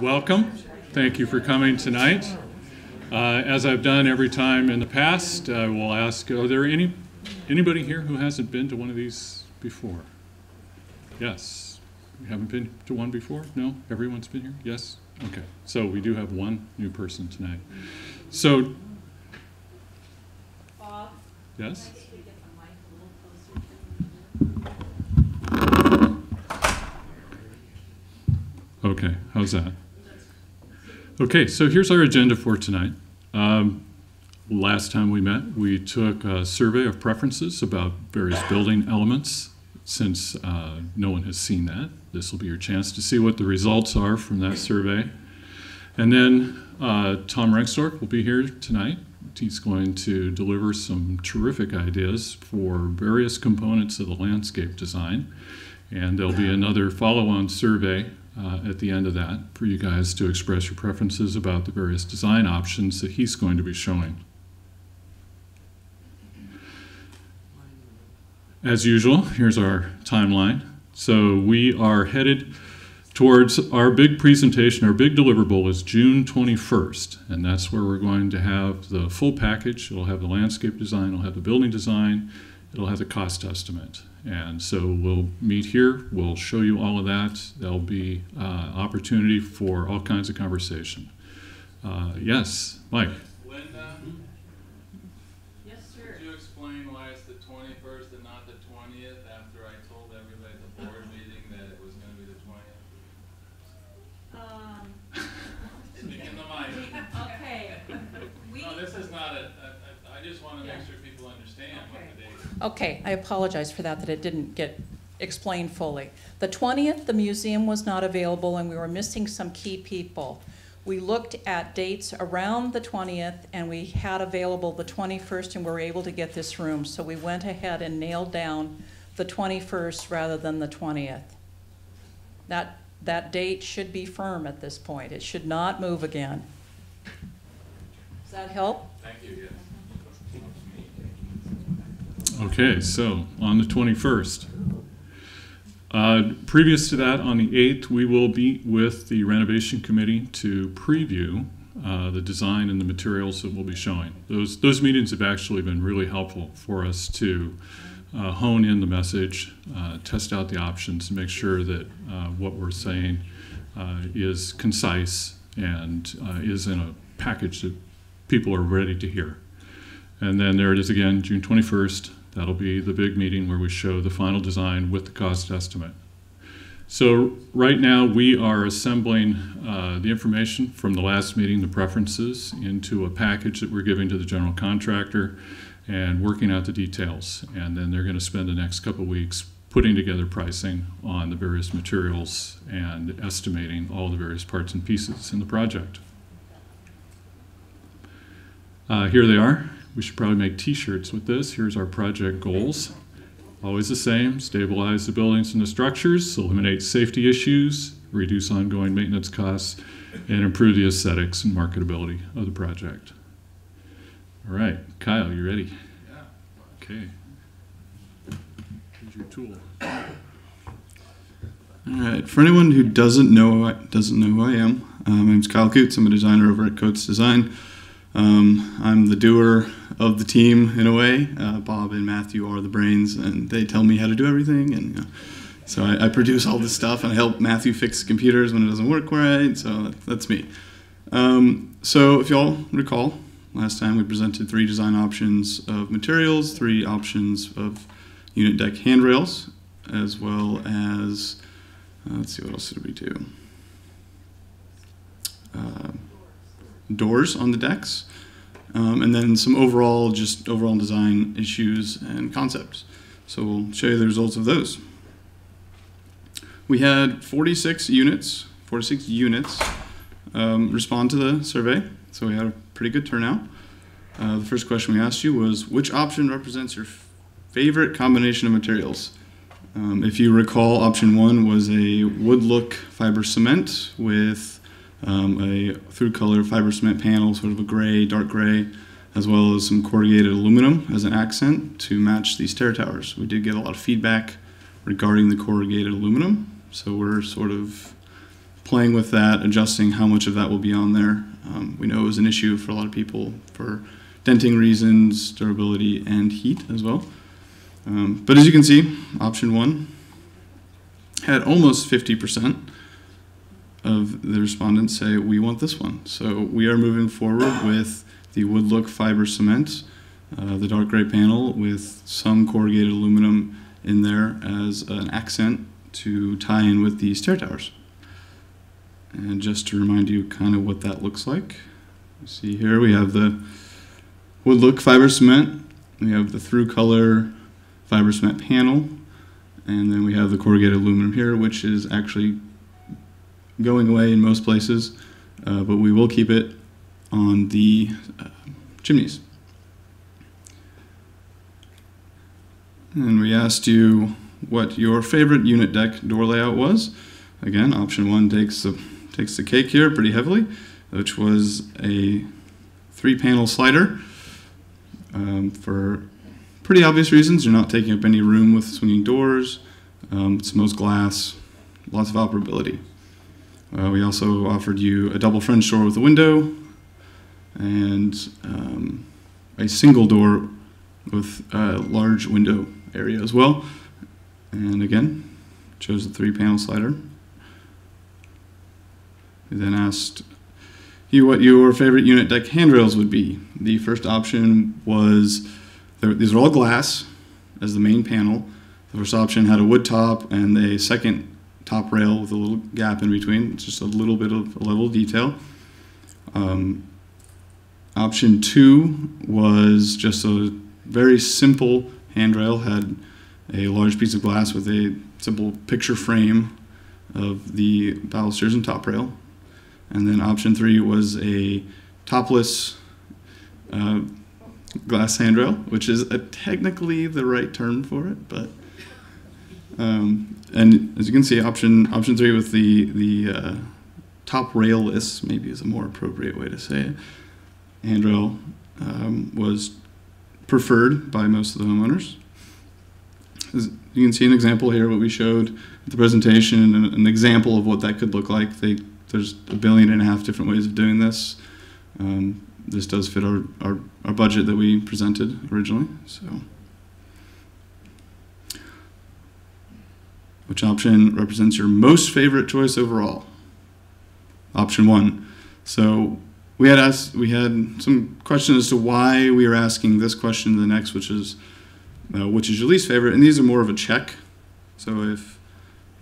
welcome. Thank you for coming tonight. Uh, as I've done every time in the past, I will ask, are there any, anybody here who hasn't been to one of these before? Yes. You haven't been to one before? No? Everyone's been here? Yes? Okay. So we do have one new person tonight. So, Bob, yes? can you get the mic a little closer to you? Okay, how's that? Okay, so here's our agenda for tonight. Um, last time we met, we took a survey of preferences about various building elements. Since uh, no one has seen that, this will be your chance to see what the results are from that survey. And then uh, Tom Rengstorff will be here tonight. He's going to deliver some terrific ideas for various components of the landscape design. And there'll be another follow-on survey uh, at the end of that for you guys to express your preferences about the various design options that he's going to be showing. As usual, here's our timeline. So we are headed towards our big presentation. Our big deliverable is June 21st, and that's where we're going to have the full package. It'll have the landscape design, it'll have the building design, it'll have the cost estimate. And so we'll meet here, we'll show you all of that. There'll be uh, opportunity for all kinds of conversation. Uh, yes, Mike. Linda, Yes, sir. could you explain why it's the twenty-first and not the twentieth after I told everybody at the board meeting that it was gonna be the twentieth? Um, Speak in the mic. okay. We, No, this is not a, a- a- I just wanna make sure people understand what the date is. Okay, I apologize for that, that it didn't get explained fully. The 20th, the museum was not available and we were missing some key people. We looked at dates around the 20th and we had available the 21st and we were able to get this room. So we went ahead and nailed down the 21st rather than the 20th. That, that date should be firm at this point. It should not move again. Does that help? Thank you, yes. Okay, so on the 21st. Uh, Previous to that, on the 8th, we will be with the renovation committee to preview uh, the design and the materials that we'll be showing. Those, those meetings have actually been really helpful for us to uh, hone in the message, uh, test out the options, make sure that uh, what we're saying uh, is concise and is in a package that people are ready to hear. And then there it is again, June 21st. That'll be the big meeting where we show the final design with the cost estimate. So right now, we are assembling uh, the information from the last meeting, the preferences, into a package that we're giving to the general contractor and working out the details. And then they're going to spend the next couple weeks putting together pricing on the various materials and estimating all the various parts and pieces in the project. Uh, here they are. We should probably make t-shirts with this. Here's our project goals. Always the same, stabilize the buildings and the structures, eliminate safety issues, reduce ongoing maintenance costs, and improve the aesthetics and marketability of the project. All right, Kyle, you ready? Yeah. Okay. Here's your tool. All right. For anyone who doesn't know doesn't know who I am, uh, my name's Kyle Coots. I'm a designer over at Coates Design. Um, I'm the doer of the team in a way. Uh, Bob and Matthew are the brains, and they tell me how to do everything. And you know, so I, I produce all this stuff, and I help Matthew fix computers when it doesn't work right. So that, that's me. Um, so if y'all recall, last time we presented three design options of materials, three options of unit deck handrails, as well as uh, let's see what else did we do. Uh, doors on the decks, um, and then some overall just overall design issues and concepts. So we'll show you the results of those. We had 46 units, 46 units um, respond to the survey, so we had a pretty good turnout. Uh, the first question we asked you was, which option represents your favorite combination of materials? Um, if you recall, option one was a wood look fiber cement with um, a through color fiber cement panel, sort of a gray, dark gray, as well as some corrugated aluminum as an accent to match these stair towers. We did get a lot of feedback regarding the corrugated aluminum, so we're sort of playing with that, adjusting how much of that will be on there. Um, we know it was an issue for a lot of people for denting reasons, durability, and heat as well. Um, but as you can see, option one had almost 50% of the respondents say we want this one. So we are moving forward with the wood look fiber cement, uh, the dark gray panel with some corrugated aluminum in there as an accent to tie in with the stair towers. And just to remind you kind of what that looks like, you see here we have the wood look fiber cement, we have the through color fiber cement panel, and then we have the corrugated aluminum here, which is actually going away in most places, uh, but we will keep it on the uh, chimneys. And we asked you what your favorite unit deck door layout was. Again, option one takes the takes the cake here pretty heavily, which was a three-panel slider um, for pretty obvious reasons. You're not taking up any room with swinging doors. Um, it's most glass, lots of operability. Uh, we also offered you a double French door with a window and um, a single door with a large window area as well. And again, chose the three panel slider. We then asked you what your favorite unit deck handrails would be. The first option was these are all glass as the main panel. The first option had a wood top and a second top rail with a little gap in between, just a little bit of level detail. Um, option two was just a very simple handrail, had a large piece of glass with a simple picture frame of the balusters and top rail. And then option three was a topless uh, glass handrail, which is technically the right term for it, but um, and as you can see, option option three with the the uh, top railless maybe is a more appropriate way to say it. Handrail um, was preferred by most of the homeowners. As you can see an example here, what we showed at the presentation, an, an example of what that could look like. They, there's a billion and a half different ways of doing this. Um, this does fit our, our, our budget that we presented originally. So. Which option represents your most favorite choice overall? Option one. So we had asked, we had some questions as to why we are asking this question to the next, which is uh, which is your least favorite, and these are more of a check. So if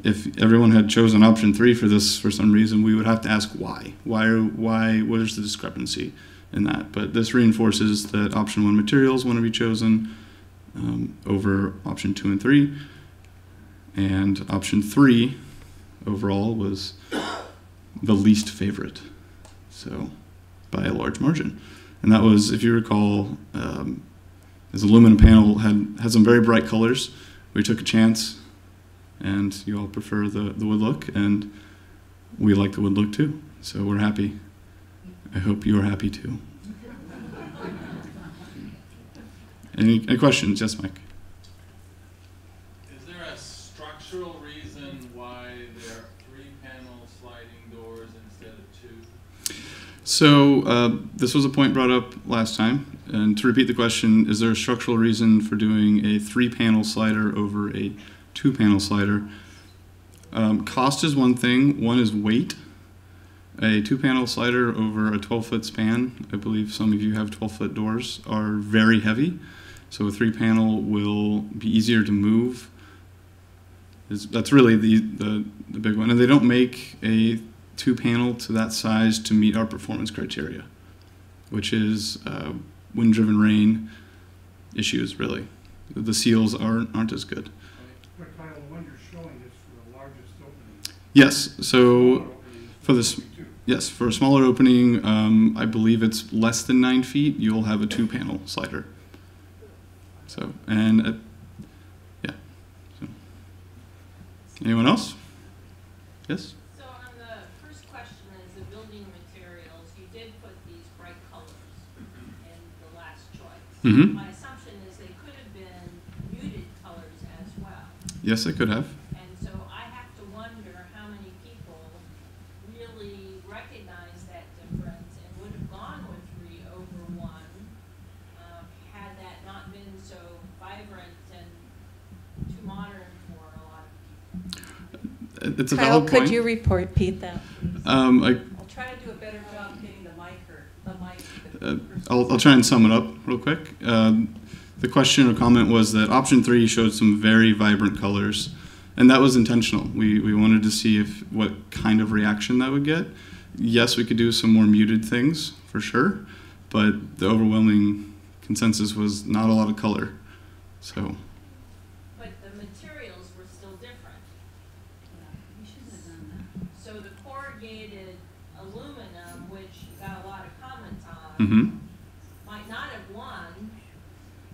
if everyone had chosen option three for this for some reason, we would have to ask why. Why why? What is the discrepancy in that? But this reinforces that option one materials want to be chosen um, over option two and three, and option three overall was the least favorite. So by a large margin, and that was, if you recall. Um, this aluminum panel had, had some very bright colors. We took a chance, and you all prefer the, the wood look, and we like the wood look too. So we're happy. I hope you're happy too. any, any questions? Yes, Mike. Is there a structural reason why there are three panel sliding doors instead of two? So uh, this was a point brought up last time. And to repeat the question, is there a structural reason for doing a three-panel slider over a two-panel slider? Um, cost is one thing. One is weight. A two-panel slider over a 12-foot span, I believe some of you have 12-foot doors, are very heavy. So a three-panel will be easier to move. Is that's really the, the, the big one. And they don't make a two-panel to that size to meet our performance criteria, which is uh, wind-driven rain issues. Really, the seals aren't aren't as good. What kind of one you're showing is for the largest opening? Yes. So for this, yes, for a smaller opening, um, I believe it's less than nine feet. You'll have a two-panel slider. So and uh, yeah. So. Anyone else? Yes. So on the first question is the building materials, you did put these bright colors in the last choice. Mm-hmm. My assumption is they could have been muted colors as well. Yes, I could have. And so I have to wonder how many people really recognized that difference and would have gone with three over one, um, had that not been so vibrant and too modern for a lot of people. It's a Kyle, valid could you report, repeat that? Um, I, I'll try to do a better job getting the mic or, the mic. Uh, I'll, I'll try and sum it up real quick. Um, the question or comment was that option three showed some very vibrant colors, and that was intentional. We, we wanted to see if what kind of reaction that would get. Yes, we could do some more muted things for sure, but the overwhelming consensus was not a lot of color. So But the materials were still different. So the corrugated aluminum, which you got a lot of comments on, mhm. might not have won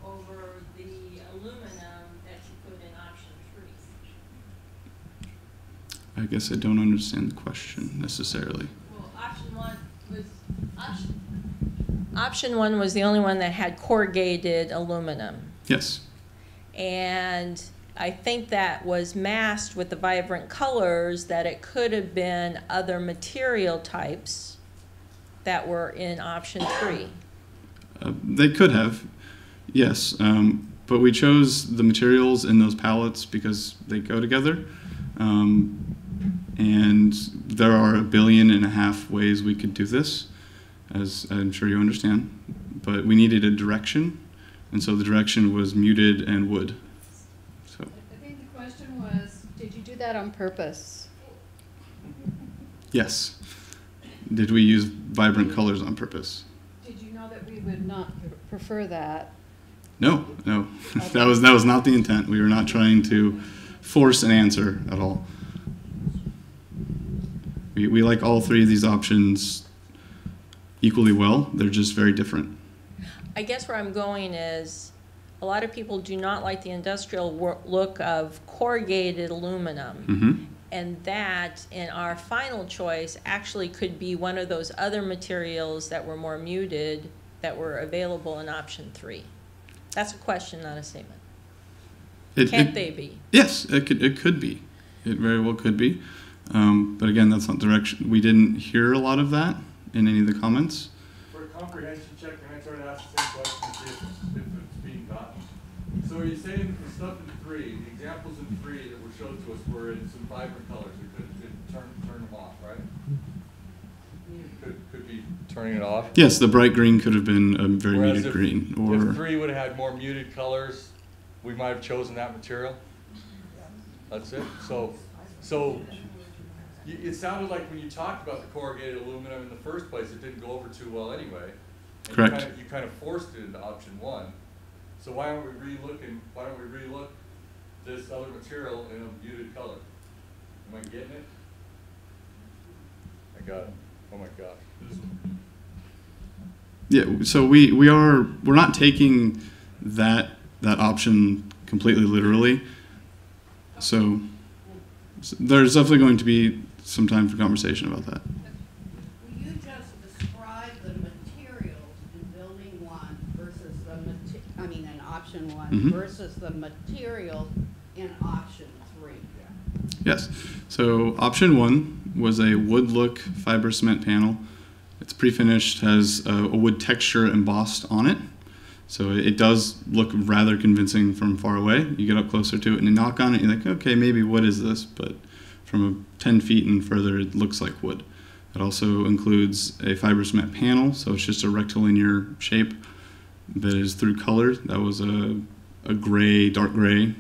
over the aluminum that you put in option three. I guess I don't understand the question necessarily. Well, option one was, option. Option one was the only one that had corrugated aluminum. Yes. And I think that was masked with the vibrant colors, that it could have been other material types that were in option three. Uh, they could have, yes, um, but we chose the materials in those palettes because they go together. Um, and there are a billion and a half ways we could do this, as I'm sure you understand. But we needed a direction, and so the direction was muted and wood. So I think the question was, did you do that on purpose? yes, did we use vibrant colors on purpose? Did you know that we would not prefer that? No, no, that was that was not the intent. We were not trying to force an answer at all. We, we like all three of these options equally well. They're just very different. I guess where I'm going is, a lot of people do not like the industrial look of corrugated aluminum. hmm And that, in our final choice, actually could be one of those other materials that were more muted that were available in option three. That's a question, not a statement. It, Can't it- they be? Yes, it could. It could be. It very well could be. Um, but again, that's not direction. We didn't hear a lot of that in any of the comments. For a comprehension check, can I try to ask the same question, see if if it's being done? So are you saying the stuff in three, the examples in three that were shown to us were in some vibrant colors, we could, could turn, turn them off, right? Could, could be turning it off? Yes, the bright green could have been a very Whereas muted if- green, If or three would have had more muted colors, we might have chosen that material? That's it? So, so, it sounded like when you talked about the corrugated aluminum in the first place, it didn't go over too well anyway. And you Correct. kinda- You kind of forced it into option one. So why aren't we re-looking, why don't we re-look this other material in a muted color? Am I getting it? I got it. Oh my gosh. Yeah, so we, we are we're not taking that that option completely literally. So, s there's definitely going to be some time for conversation about that. Will you just describe the materials in building one versus the mate, I mean, in option one Mhm. versus the materials in option three? Yes. So option one was a wood look fiber cement panel. It's pre-finished, has a, wood texture embossed on it. So it does look rather convincing from far away. You get up closer to it and you knock on it, you're like, okay, maybe what is this? But from a 10 feet and further, it looks like wood. It also includes a fiber cement panel, so it's just a rectilinear shape that is through color. That was a, a gray, dark gray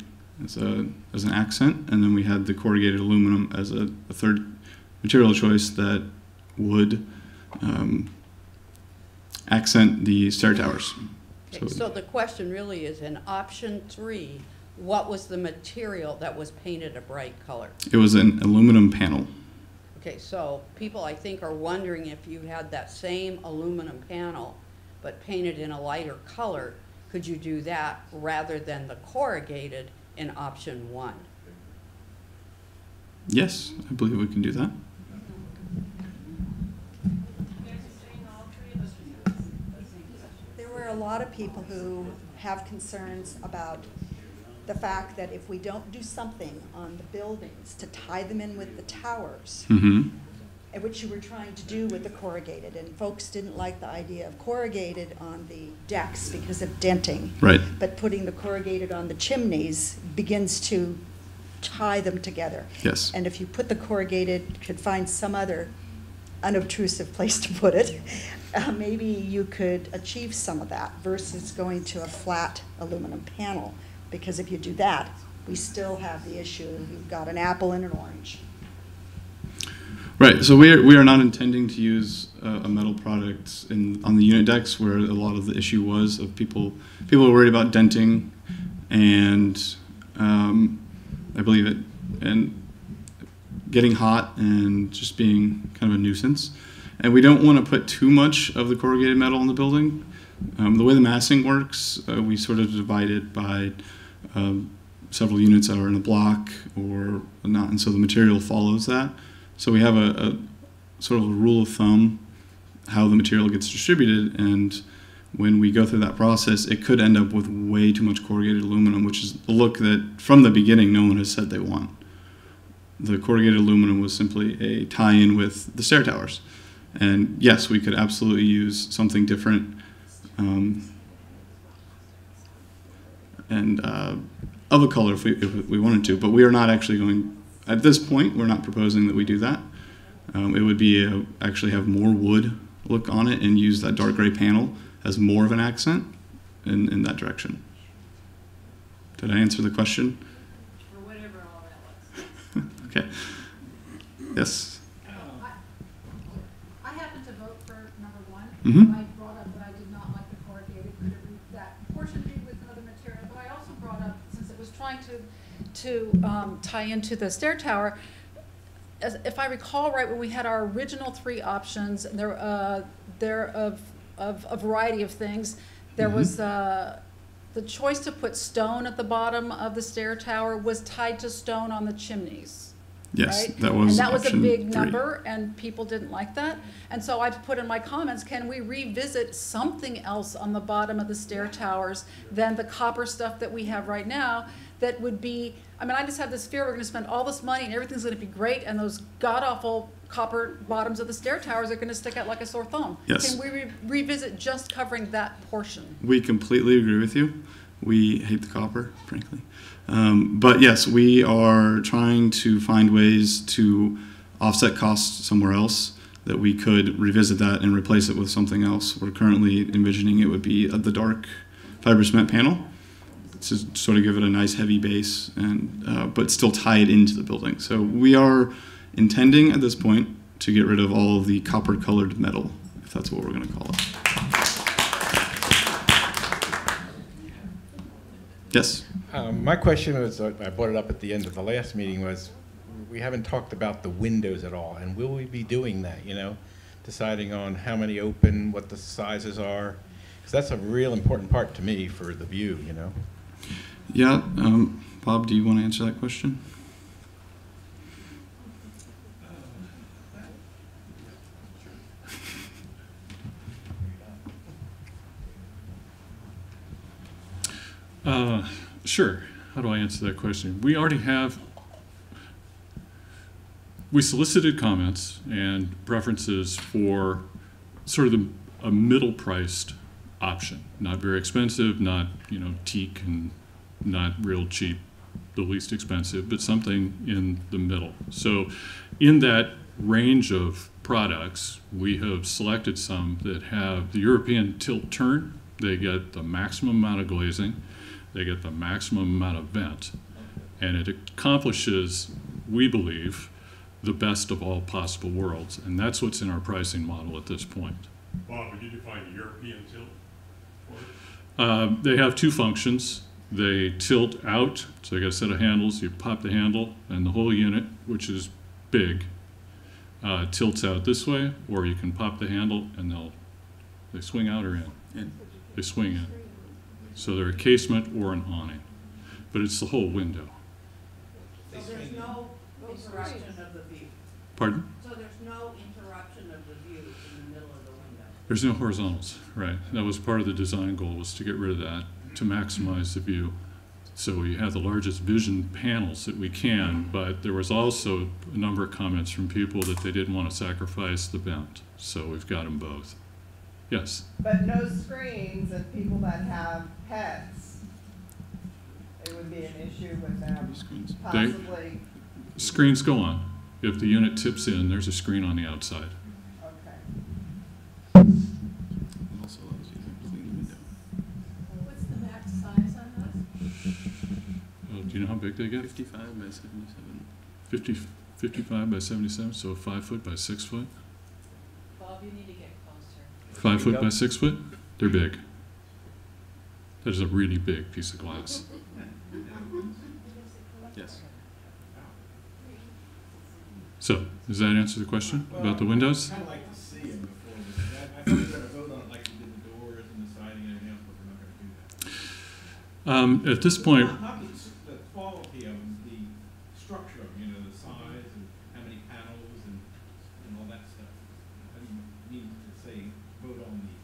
as, a, as an accent. And then we had the corrugated aluminum as a, a third material choice that would um, accent the stair towers. Okay, So the question really is, in option three, what was the material that was painted a bright color? It was an aluminum panel. Okay, so people, I think, are wondering if you had that same aluminum panel, but painted in a lighter color, could you do that rather than the corrugated in option one? Yes, I believe we can do that. You guys are saying all three of us are There were a lot of people who have concerns about the fact that if we don't do something on the buildings to tie them in with the towers, hmm and which you were trying to do with the corrugated, and folks didn't like the idea of corrugated on the decks because of denting. Right. But putting the corrugated on the chimneys begins to tie them together. Yes. And if you put the corrugated, could find some other unobtrusive place to put it, uh, maybe you could achieve some of that versus going to a flat aluminum panel. Because if you do that, we still have the issue, you've got an apple and an orange. Right. So we are, we are not intending to use uh, a metal product in on the unit decks where a lot of the issue was of people people were worried about denting and um, I believe it and getting hot and just being kind of a nuisance. And we don't want to put too much of the corrugated metal in the building. Um, the way the massing works, uh, we sort of divide it by um, several units that are in a block or not, and so the material follows that. So we have a, a sort of a rule of thumb how the material gets distributed, and when we go through that process, it could end up with way too much corrugated aluminum, which is the look that from the beginning no one has said they want. The corrugated aluminum was simply a tie-in with the stair towers, and yes, we could absolutely use something different. Um, and uh, of a color if we, if we wanted to, but we are not actually going, at this point, we're not proposing that we do that. Um, it would be a, actually have more wood look on it and use that dark gray panel as more of an accent in, in that direction. Did I answer the question? Or whatever all that was. Okay. Yes. I happen to vote for number one. Mhm. I brought up that I did not like the corrugated, could have that portion be with another material, but I also brought up, since it was trying to, to, um, tie into the stair tower, as, if I recall right, when we had our original three options, and there, uh, there of, of a variety of things, there was, uh, the choice to put stone at the bottom of the stair tower was tied to stone on the chimneys Yes, right? that was And that was a big three. number, and people didn't like that. And so I put in my comments, can we revisit something else on the bottom of the stair towers than the copper stuff that we have right now? That would be, I mean, I just have this fear we're gonna spend all this money and everything's gonna be great, and those god-awful copper bottoms of the stair towers are gonna stick out like a sore thumb. Yes. Can we re- revisit just covering that portion? We completely agree with you. We hate the copper, frankly. Um, but yes, we are trying to find ways to offset costs somewhere else that we could revisit that and replace it with something else. We're currently envisioning it would be the dark fiber cement panel to sort of give it a nice heavy base and uh, but still tie it into the building. So we are intending at this point to get rid of all of the copper colored metal, if that's what we're going to call it. Yes. Um, my question was, uh, I brought it up at the end of the last meeting, was we haven't talked about the windows at all, and will we be doing that, you know? Deciding on how many open, what the sizes are, because that's a real important part to me for the view, you know? Yeah, um, Bob, do you want to answer that question? Uh, Sure. How do I answer that question? We already have, we solicited comments and preferences for sort of the, a middle-priced option. Not very expensive, not, you know, teak and not real cheap, the least expensive, but something in the middle. So in that range of products, we have selected some that have the European tilt turn. They get the maximum amount of glazing they get the maximum amount of vent, and it accomplishes, we believe, the best of all possible worlds, and that's what's in our pricing model at this point. Bob, would you define European tilt? Uh, they have two functions. They tilt out, so they got a set of handles. You pop the handle, and the whole unit, which is big, uh, tilts out this way, or you can pop the handle and they'll they swing out or in. In. They swing in. So they're a casement or an awning, but it's the whole window. So there's no interruption of the view. Pardon? So there's no interruption of the view in the middle of the window. There's no horizontals, right? That was part of the design goal was to get rid of that to maximize the view. So we have the largest vision panels that we can, but there was also a number of comments from people that they didn't want to sacrifice the vent. So we've got them both. Yes, But no screens and people that have pets, it would be an issue with them Screens. They- possibly, screens go on. If the unit tips in, there's a screen on the outside. okay. It also allows you to clean the window. What's the max size on those? Oh, do you know how big they get? 55 by 77. 50, 55 by 77, so five foot by six foot? Bob, you need to get closer. Five foot by six foot? They're big. That is a really big piece of glass. Yes. So, does that answer the question about the windows? I'd like to see it before, I I thought we were vote on it like we did the doors and the siding and everything else, but we're not gonna do that. Um, at this point, Not, not the, s- the quality of them, the structure of them, you know, the size and how many panels and, and all that stuff. I didn't mean to say vote on the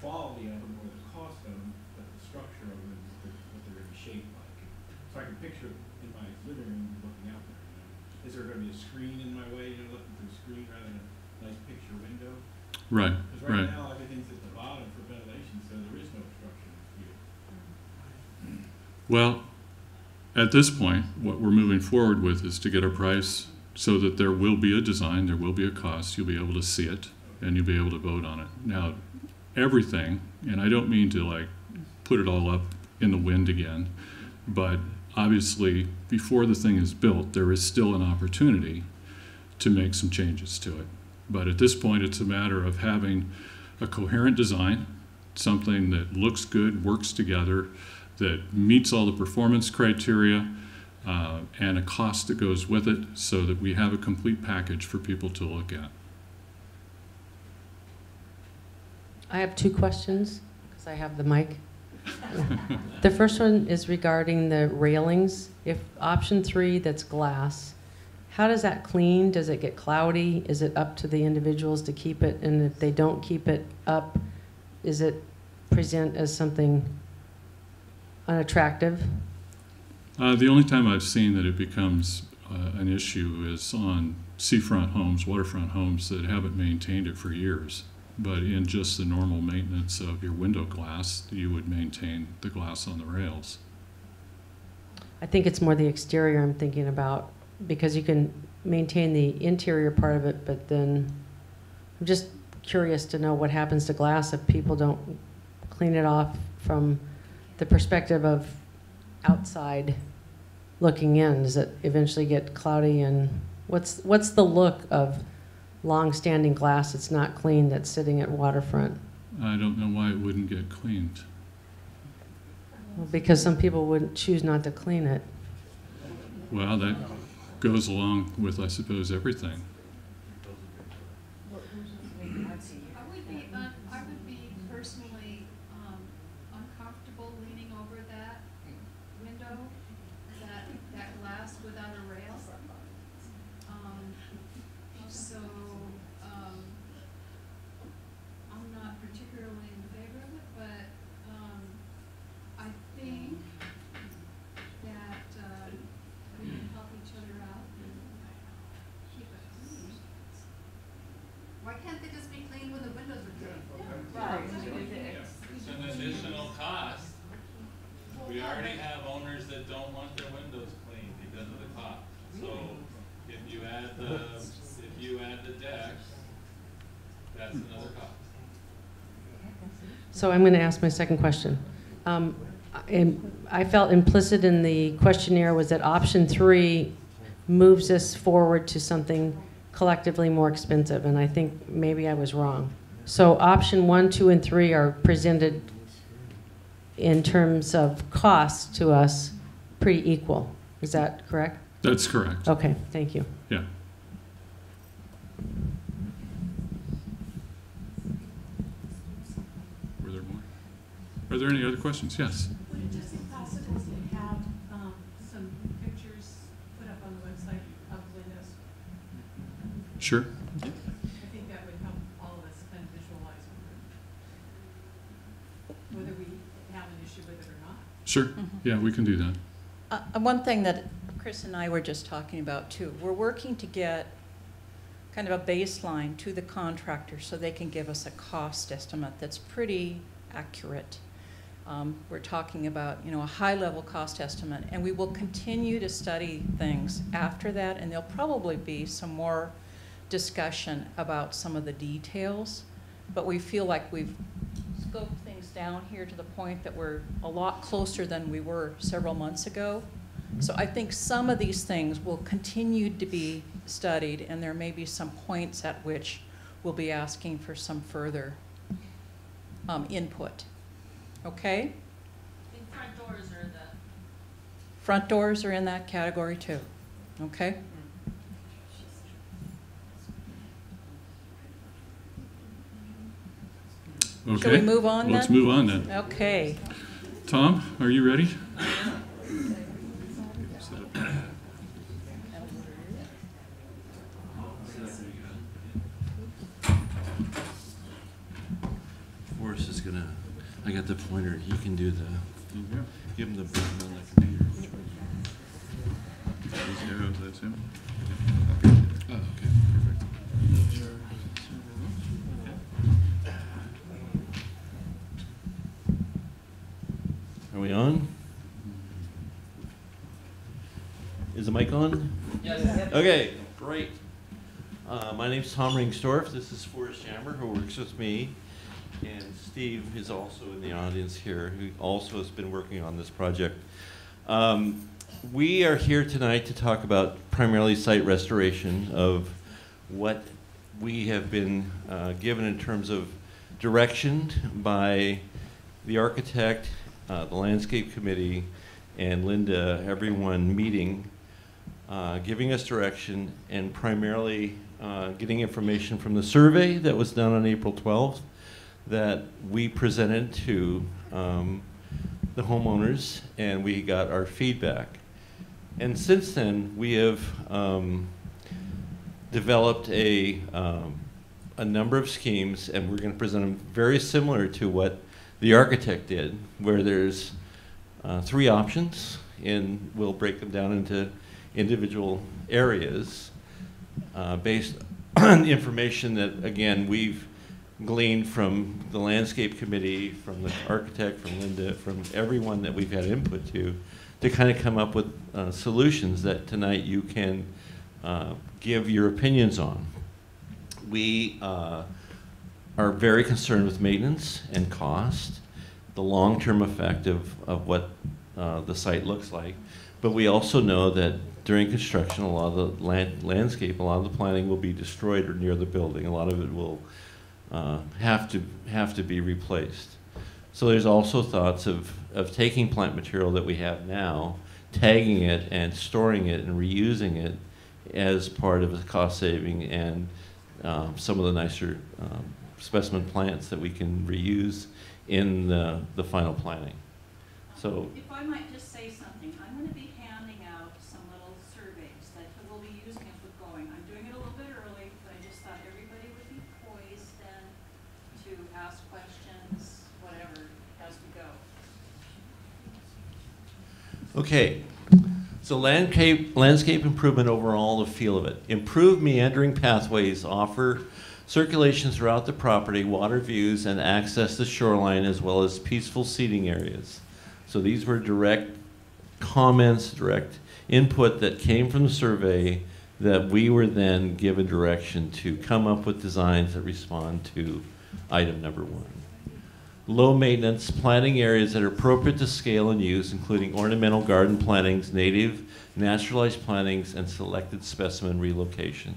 quality of them or the cost of them, but the structure of them, and what they're gonna be shaped like. So I can picture in my living room looking out there, there gonna be a screen in my way, you know, looking through a screen rather than a nice picture window? right, Because right right. now, everything's at the bottom for ventilation, so there is no obstruction here. Well, at this point, what we're moving forward with is to get a price so that there will be a design, there will be a cost, you'll be able to see it, and you'll be able to vote on it. Now, everything, and I don't mean to like put it all up in the wind again, but obviously, before the thing is built, there is still an opportunity to make some changes to it. But at this point, it's a matter of having a coherent design, something that looks good, works together, that meets all the performance criteria, uh, and a cost that goes with it, so that we have a complete package for people to look at. I have two questions, because I have the mic. The first one is regarding the railings. If option three, that's glass, how does that clean? Does it get cloudy? Is it up to the individuals to keep it? And if they don't keep it up, is it present as something unattractive? Uh, the only time I've seen that it becomes uh, an issue is on seafront homes, waterfront homes that haven't maintained it for years. But in just the normal maintenance of your window glass, you would maintain the glass on the rails. I think it's more the exterior I'm thinking about, because you can maintain the interior part of it, but then, I'm just curious to know what happens to glass if people don't clean it off from the perspective of outside looking in. Does it eventually get cloudy and what's, what's the look of long-standing glass that's not cleaned that's sitting at waterfront? I don't know why it wouldn't get cleaned. Well, Because some people wouldn't choose not to clean it. Well, that goes along with, I suppose, everything. I would be, un- I would be personally, um, uncomfortable leaning over that window, that, that glass without a rail. Um, so, um, I'm not particularly in favor of it, but, um, I think that, uh, we can help each other out and keep it clean. Why can't they just be clean when the windows are clean? It's an additional cost. We already have owners that don't want their windows clean because of the cost. So if you add the, if you add the decks, that's another cost. So I'm going to ask my second question. Um, I felt implicit in the questionnaire was that option three moves us forward to something collectively more expensive, and I think maybe I was wrong. So option one, two, and three are presented in terms of cost to us pretty equal. Is that correct? That's correct. Okay, thank you. Yeah. Were there more? Are there any other questions? Yes. Would it just be possible to have, um, some pictures put up on the website of windows? Sure. I think that would help all of us kind of visualize whether we have an issue with it or not. Sure, yeah, we can do that. Uh, uh, One thing that Chris and I were just talking about too, we're working to get kind of a baseline to the contractor so they can give us a cost estimate that's pretty accurate. Um, We're talking about, you know, a high-level cost estimate, and we will continue to study things after that, and there'll probably be some more discussion about some of the details, but we feel like we've scoped things down here to the point that we're a lot closer than we were several months ago. So I think some of these things will continue to be studied, and there may be some points at which we'll be asking for some further um, input. Okay? I front doors are the, Front doors are in that category too. Okay? Shall we Okay. move on then? Let's move on then. Okay. Tom, are you ready? Forrest is gonna, I pointer, he can do the, give him the button on the computer. Zero, that's him. Oh, okay, Are we on? Is the mic on? Yes. Okay, great. Uh, my name's Tom Rengstorff. This is Forrest Jammer, who works with me. And Steve is also in the audience here, who also has been working on this project. Um, we are here tonight to talk about primarily site restoration of what we have been uh, given in terms of direction by the architect, uh, the landscape committee, and Linda, everyone meeting, uh, giving us direction, and primarily uh, getting information from the survey that was done on April 12th that we presented to um, the homeowners, and we got our feedback. And since then, we have um, developed a, um, a number of schemes, and we're going to present them very similar to what the architect did, where there's uh, three options, and we'll break them down into individual areas uh, based on information that, again, we've gleaned from the landscape committee, from the architect, from Linda, from everyone that we've had input to, to kind of come up with uh, solutions that tonight you can uh, give your opinions on. We uh, are very concerned with maintenance and cost, the long-term effect of, of what uh, the site looks like. But we also know that during construction, a lot of the land, landscape, a lot of the planting will be destroyed or near the building. A lot of it will uh, have to have to be replaced. So there's also thoughts of, of taking plant material that we have now, tagging it and storing it and reusing it as part of a cost saving and um, some of the nicer um, specimen plants that we can reuse in the, the final planting. So If I might just say something, I'm going to be handing out some little surveys that we'll be using as we're going. I'm doing it a little bit early, but I just thought everybody would be poised then to ask questions, whatever, as we go. Okay, so landscape, landscape improvement overall, the feel of it. Improved meandering pathways offer circulation throughout the property, water views, and access to shoreline, as well as peaceful seating areas. So these were direct comments, direct input that came from the survey that we were then given direction to come up with designs that respond to item number one low maintenance planting areas that are appropriate to scale and use, including ornamental garden plantings, native, naturalized plantings, and selected specimen relocation.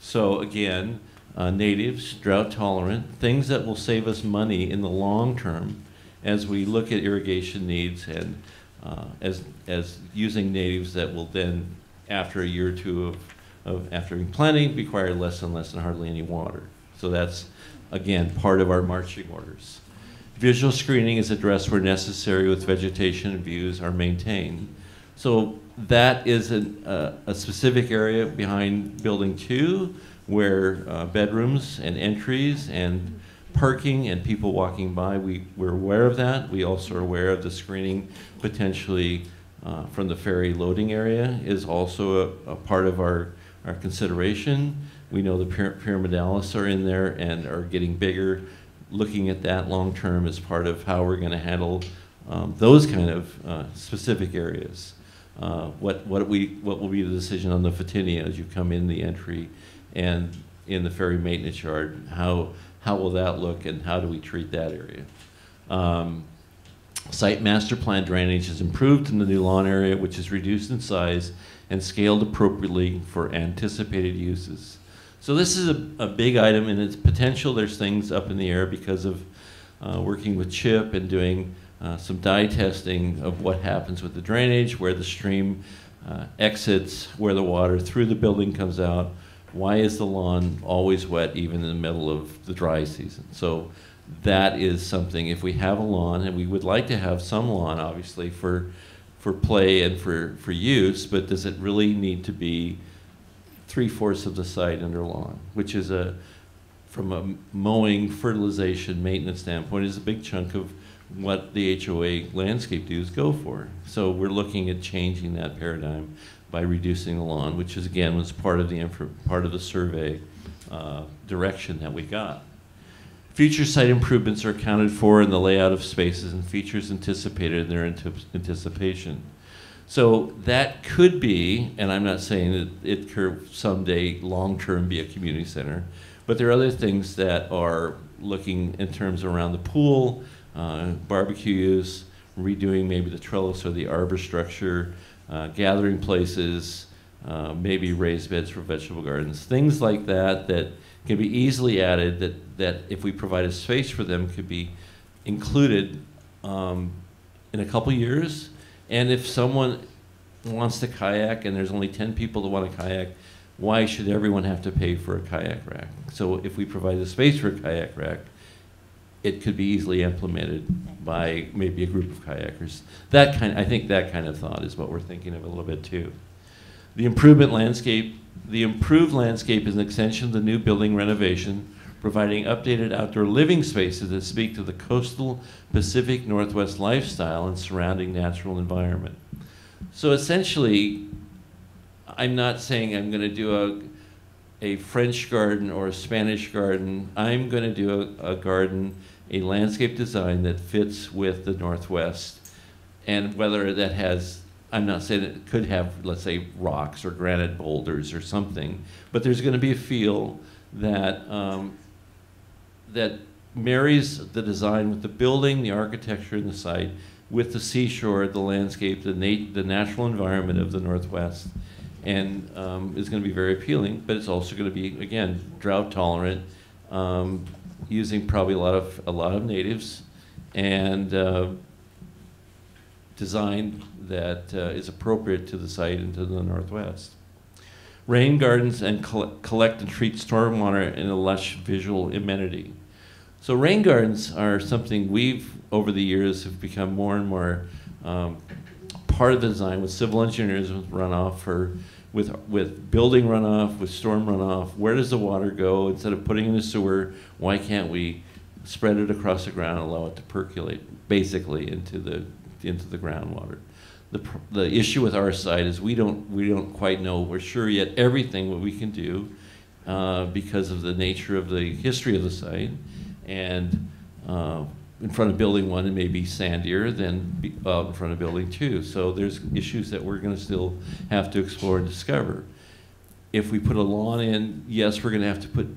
So again, uh, natives, drought tolerant, things that will save us money in the long term as we look at irrigation needs and uh, as, as using natives that will then, after a year or two of, of after planting, require less and less and hardly any water. So that's, again, part of our marching orders. Visual screening is addressed where necessary with vegetation and views are maintained. So that is an, uh, a specific area behind building two where uh, bedrooms and entries and parking and people walking by, we, we're aware of that. We also are aware of the screening potentially uh, from the ferry loading area is also a, a part of our, our consideration. We know the pyra- pyramidalis are in there and are getting bigger. Looking at that long-term as part of how we're gonna handle um, those kind of uh, specific areas. Uh, What, what we, what will be the decision on the Photinia as you come in the entry and in the ferry maintenance yard? How, how will that look and how do we treat that area? Um, Site master plan drainage is improved in the new lawn area, which is reduced in size and scaled appropriately for anticipated uses. So this is a, a big item in its potential. There's things up in the air because of uh, working with Chip and doing uh, some dye testing of what happens with the drainage, where the stream uh, exits, where the water through the building comes out. Why is the lawn always wet even in the middle of the dry season? So that is something, if we have a lawn, and we would like to have some lawn, obviously, for, for play and for, for use, but does it really need to be three-fourths of the site under lawn? Which is a, from a mowing, fertilization, maintenance standpoint, is a big chunk of what the HOA landscape dues go for. So we're looking at changing that paradigm by reducing the lawn, which is, again, was part of the, part of the survey uh, direction that we got. Future site improvements are accounted for in the layout of spaces and features anticipated in their anticipation. So that could be, and I'm not saying that it could someday long-term be a community center, but there are other things that are looking in terms around the pool, uh, barbecue use, redoing maybe the trellis or the arbor structure, uh, gathering places, uh, maybe raised beds for vegetable gardens, things like that that can be easily added that, that if we provide a space for them could be included um, in a couple years. And if someone wants to kayak and there's only 10 people that want to kayak, why should everyone have to pay for a kayak rack? So if we provide a space for a kayak rack, it could be easily implemented by maybe a group of kayakers. That kind, I think that kind of thought is what we're thinking of a little bit too. The improvement landscape, the improved landscape is an extension of the new building renovation, providing updated outdoor living spaces that speak to the coastal Pacific Northwest lifestyle and surrounding natural environment. So essentially, I'm not saying I'm going to do a, a French garden or a Spanish garden. I'm going to do a, a garden, a landscape design that fits with the Northwest. And whether that has, I'm not saying it could have, let's say, rocks or granite boulders or something, but there's going to be a feel that, um, that marries the design with the building, the architecture, and the site with the seashore, the landscape, the, nat- the natural environment of the Northwest and um, is going to be very appealing. But it's also going to be again drought tolerant, um, using probably a lot of a lot of natives, and uh, design that uh, is appropriate to the site and to the northwest. Rain gardens and coll- collect and treat stormwater in a lush visual amenity. So rain gardens are something we've over the years have become more and more um, part of the design with civil engineers with runoff with with building runoff, with storm runoff. Where does the water go? Instead of putting in a sewer, why can't we spread it across the ground and allow it to percolate basically into the into the groundwater? The, the issue with our site is we don't we don't quite know we're sure yet everything what we can do uh, because of the nature of the history of the site and uh, in front of building one, it may be sandier than out in front of building two. So there's issues that we're gonna still have to explore and discover. If we put a lawn in, yes, we're gonna have to put,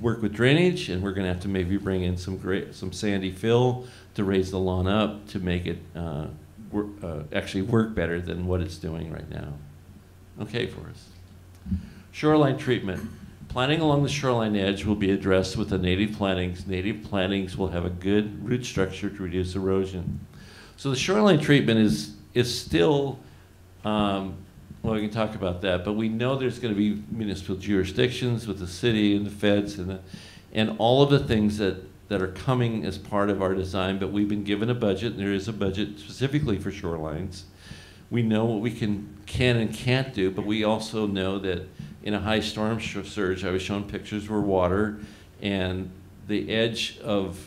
work with drainage, and we're gonna have to maybe bring in some great, some sandy fill to raise the lawn up to make it, uh, wor- uh, actually work better than what it's doing right now. Okay for us. Shoreline treatment. Planting along the shoreline edge will be addressed with the native plantings. Native plantings will have a good root structure to reduce erosion. So the shoreline treatment is, is still, um, well, we can talk about that, but we know there's going to be municipal jurisdictions with the city and the feds and, the, and all of the things that, that are coming as part of our design, but we've been given a budget, and there is a budget specifically for shorelines. We know what we can, can and can't do, but we also know that in a high storm surge, I was shown pictures where water and the edge of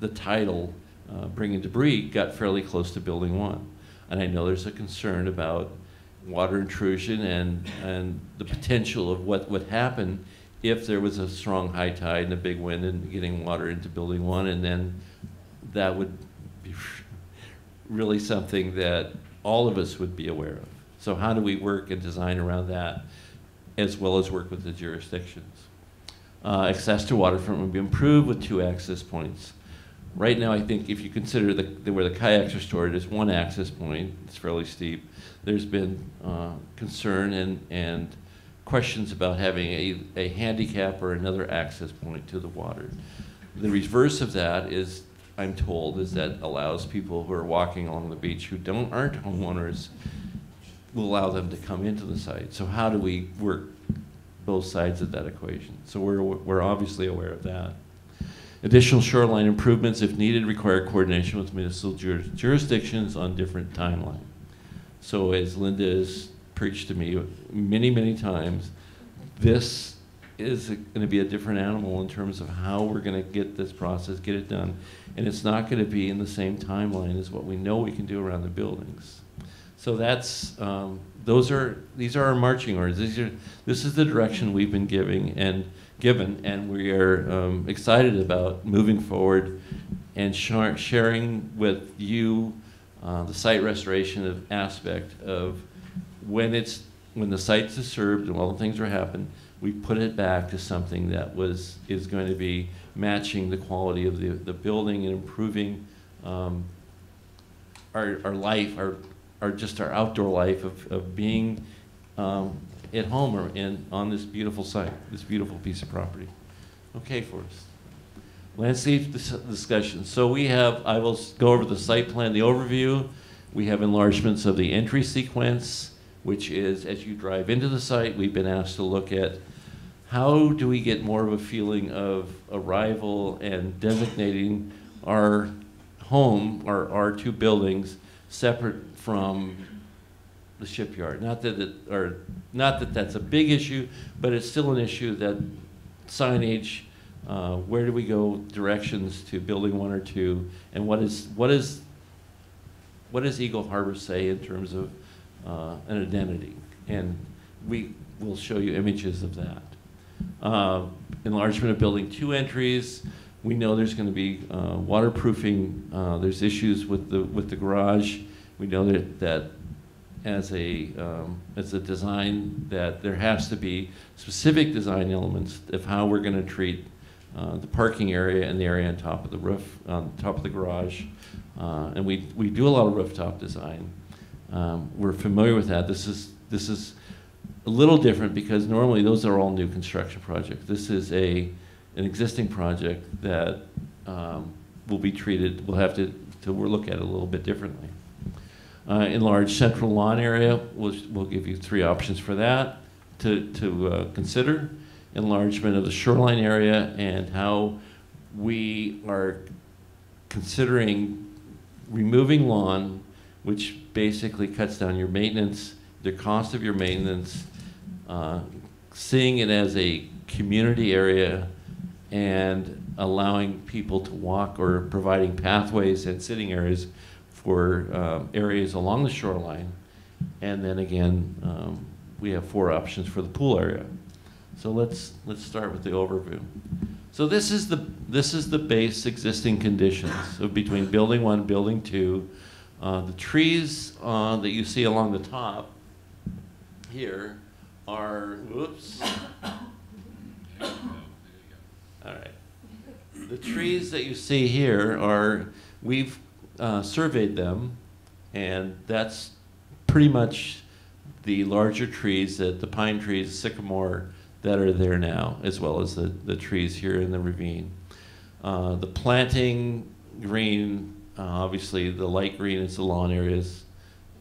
the tidal uh, bringing debris got fairly close to building one. And I know there's a concern about water intrusion and, and the potential of what would happen if there was a strong high tide and a big wind and getting water into building one, and then that would be really something that all of us would be aware of. So how do we work and design around that, as well as work with the jurisdictions? Uh, access to waterfront would be improved with two access points. Right now, I think if you consider the, the, where the kayaks are stored is one access point, it's fairly steep. There's been uh, concern and, and questions about having a, a handicap or another access point to the water. The reverse of that is, I'm told, is that allows people who are walking along the beach who don't aren't homeowners will allow them to come into the site. So how do we work both sides of that equation? So we're, we're obviously aware of that. Additional shoreline improvements, if needed, require coordination with municipal jur jurisdictions on different timeline. So as Linda has preached to me many, many times, this is going to be a different animal in terms of how we're going to get this process, get it done. And it's not going to be in the same timeline as what we know we can do around the buildings. So that's, um, those are, these are our marching orders. These are, this is the direction we've been giving and given, and we are um, excited about moving forward and shar sharing with you uh, the site restoration of aspect of when it's when the site's disturbed and all the things are happening, we put it back to something that was is going to be matching the quality of the, the building and improving um, our, our life, our, our just our outdoor life of, of being um, at home or in on this beautiful site, this beautiful piece of property. Okay, Forrest. Landscape dis discussion. So we have, I will go over the site plan, the overview. We have enlargements of the entry sequence, which is as you drive into the site, we've been asked to look at how do we get more of a feeling of arrival and designating our home, our, our two buildings, separate from the shipyard. Not that it, or not that that's a big issue, but it's still an issue that signage, uh, where do we go, directions to building one or two, and what is what is what does Eagle Harbor say in terms of uh, an identity? And we will show you images of that. Uh, enlargement of building two entries. We know there's going to be uh, waterproofing. Uh, there's issues with the with the garage. We know that that as a um, as a design that there has to be specific design elements of how we're going to treat uh, the parking area and the area on top of the roof, on top of the garage, uh, and we we do a lot of rooftop design. Um, we're familiar with that. This is this is a little different because normally those are all new construction projects. This is a an existing project that um, will be treated. We'll have to to look at it a little bit differently. Uh, enlarged central lawn area, we'll, we'll give you three options for that to, to uh, consider. Enlargement of the shoreline area and how we are considering removing lawn, which basically cuts down your maintenance, the cost of your maintenance, uh, seeing it as a community area and allowing people to walk or providing pathways and sitting areas for um, areas along the shoreline. And then again, um, we have four options for the pool area. So let's, let's start with the overview. So this is the, this is the base existing conditions between building one, building two. Uh, the trees uh, that you see along the top here are, whoops. All right. The trees that you see here are, we've uh, surveyed them, and that's pretty much the larger trees, that the pine trees, sycamore, that are there now, as well as the, the trees here in the ravine. Uh, the planting green, uh, obviously the light green is the lawn areas,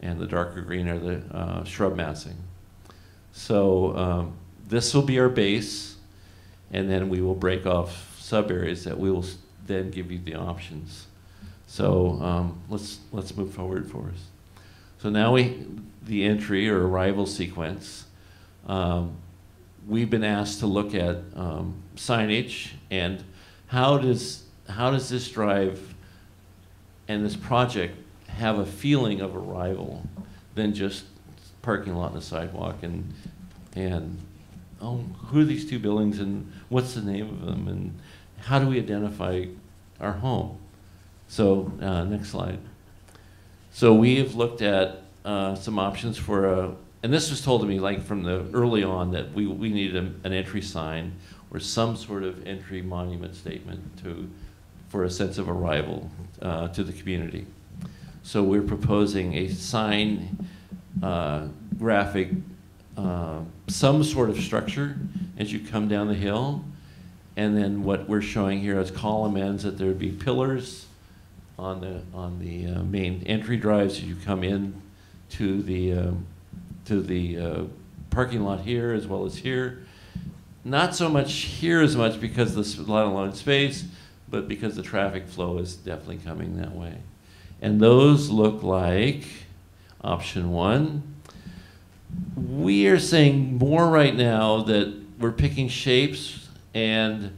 and the darker green are the uh, shrub massing. So um, this will be our base, and then we will break off sub areas that we will then give you the options. So um, let's, let's move forward for us. So now we, the entry or arrival sequence, um, we've been asked to look at um, signage and how does, how does this drive and this project have a feeling of arrival than just parking lot and a sidewalk and, and, oh, who are these two buildings and what's the name of them and how do we identify our home? So, uh, next slide. So we have looked at uh, some options for a, and this was told to me like from the early on that we, we needed a, an entry sign or some sort of entry monument statement to, for a sense of arrival uh, to the community. So we're proposing a sign, uh, graphic, uh, some sort of structure as you come down the hill. And then what we're showing here as column ends that there would be pillars on the on the uh, main entry drives you come in to the uh, to the uh, parking lot here as well as here. Not so much here as much because there's a lot of line space, but because the traffic flow is definitely coming that way. And those look like option one. We are saying more right now that we're picking shapes and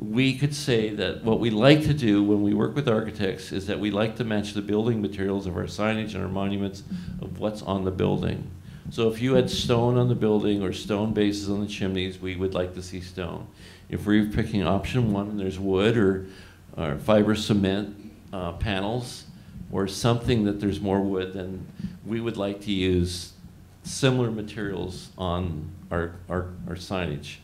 we could say that what we like to do when we work with architects is that we like to match the building materials of our signage and our monuments of what's on the building. So if you had stone on the building or stone bases on the chimneys, we would like to see stone. If we're picking option one and there's wood or, or fiber cement uh, panels or something that there's more wood, then we would like to use similar materials on our, our, our signage.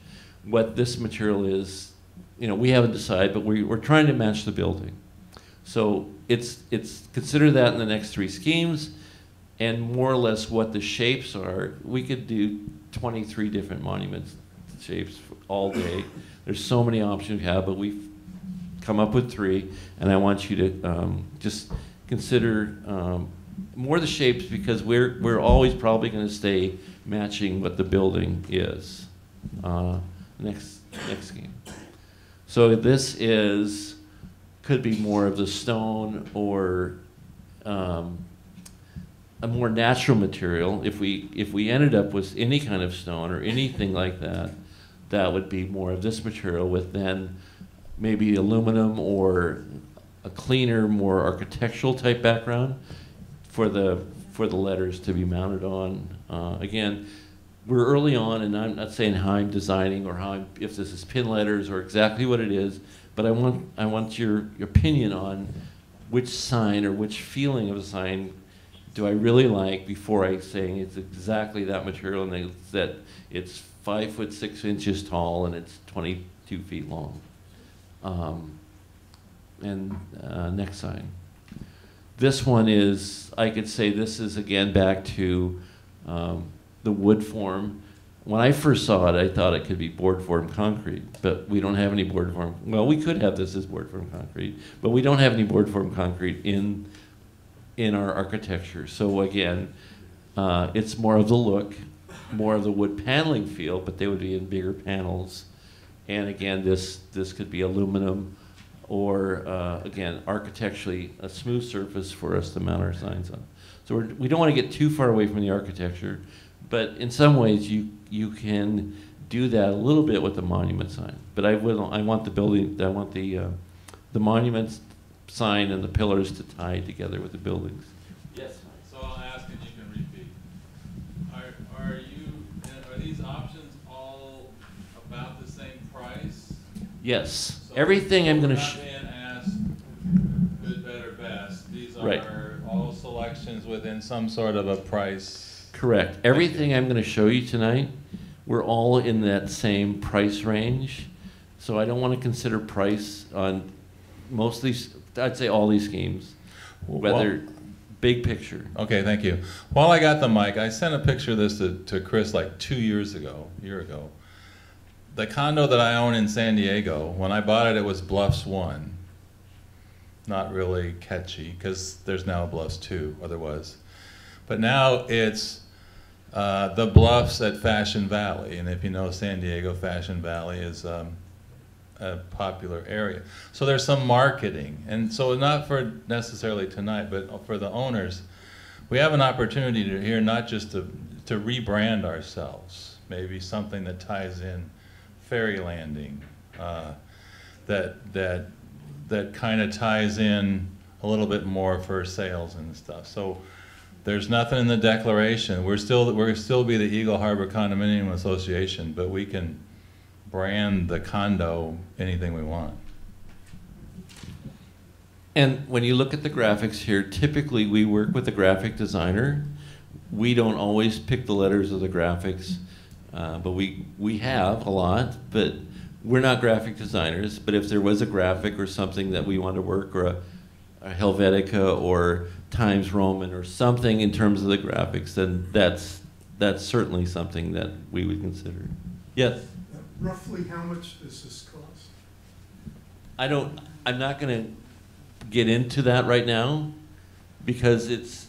What this material is you know, we haven't decided, but we, we're trying to match the building. So it's, it's, consider that in the next three schemes, and more or less what the shapes are. We could do 23 different monument shapes all day. There's so many options we have, but we've come up with three, and I want you to um, just consider um, more the shapes because we're, we're always probably going to stay matching what the building is. Uh, next, next scheme. So this is, could be more of the stone or um, a more natural material. If we, if we ended up with any kind of stone or anything like that, that would be more of this material with then maybe aluminum or a cleaner, more architectural type background for the, for the letters to be mounted on. Uh, again, we're early on, and I'm not saying how I'm designing or how I'm, if this is pin letters or exactly what it is, but I want I want your, your opinion on which sign or which feeling of a sign do I really like before I say it's exactly that material and that it's five foot six inches tall and it's 22 feet long. Um, and uh, next sign. This one is, I could say this is again back to um, the wood form. When I first saw it, I thought it could be board form concrete, but we don't have any board form. Well, we could have this as board form concrete, but we don't have any board form concrete in in our architecture. So again, uh, it's more of the look, more of the wood paneling feel, but they would be in bigger panels. And again, this this could be aluminum, or uh, again, architecturally a smooth surface for us to mount our signs on. So we're, we do not want to get too far away from the architecture, but in some ways, you you can do that a little bit with the monument sign. But I will. I want the building. I want the uh, the monument sign and the pillars to tie together with the buildings. Yes. So I'll ask and you can repeat. Are are you are these options all about the same price? Yes. So Everything I'm going to. Not being asked good, better, best. These Right. are all selections within some sort of a price. Correct. Everything I'm going to show you tonight, we're all in that same price range. So I don't want to consider price on most of these, I'd say all these schemes, whether big picture. Okay, thank you. While I got the mic, I sent a picture of this to, to Chris like two years ago, a year ago. The condo that I own in San Diego, when I bought it, it was Bluffs 1. Not really catchy, because there's now Bluffs 2, or there was. But now it's uh, the Bluffs at Fashion Valley. And if you know San Diego, Fashion Valley is um, a popular area. So there's some marketing. And so not for necessarily tonight, but for the owners, we have an opportunity to here not just to, to rebrand ourselves, maybe something that ties in ferry landing, uh, that, that, that kind of ties in a little bit more for sales and stuff. So there's nothing in the declaration. We're still, we're still be the Eagle Harbor Condominium Association, but we can brand the condo anything we want. And when you look at the graphics here, typically we work with a graphic designer. We don't always pick the letters of the graphics, uh, but we, we have a lot, but we're not graphic designers. But if there was a graphic or something that we want to work, or a, a Helvetica or Times Roman or something in terms of the graphics, then that's, that's certainly something that we would consider. Yes? Roughly how much does this cost? I don't, I'm not gonna get into that right now because it's,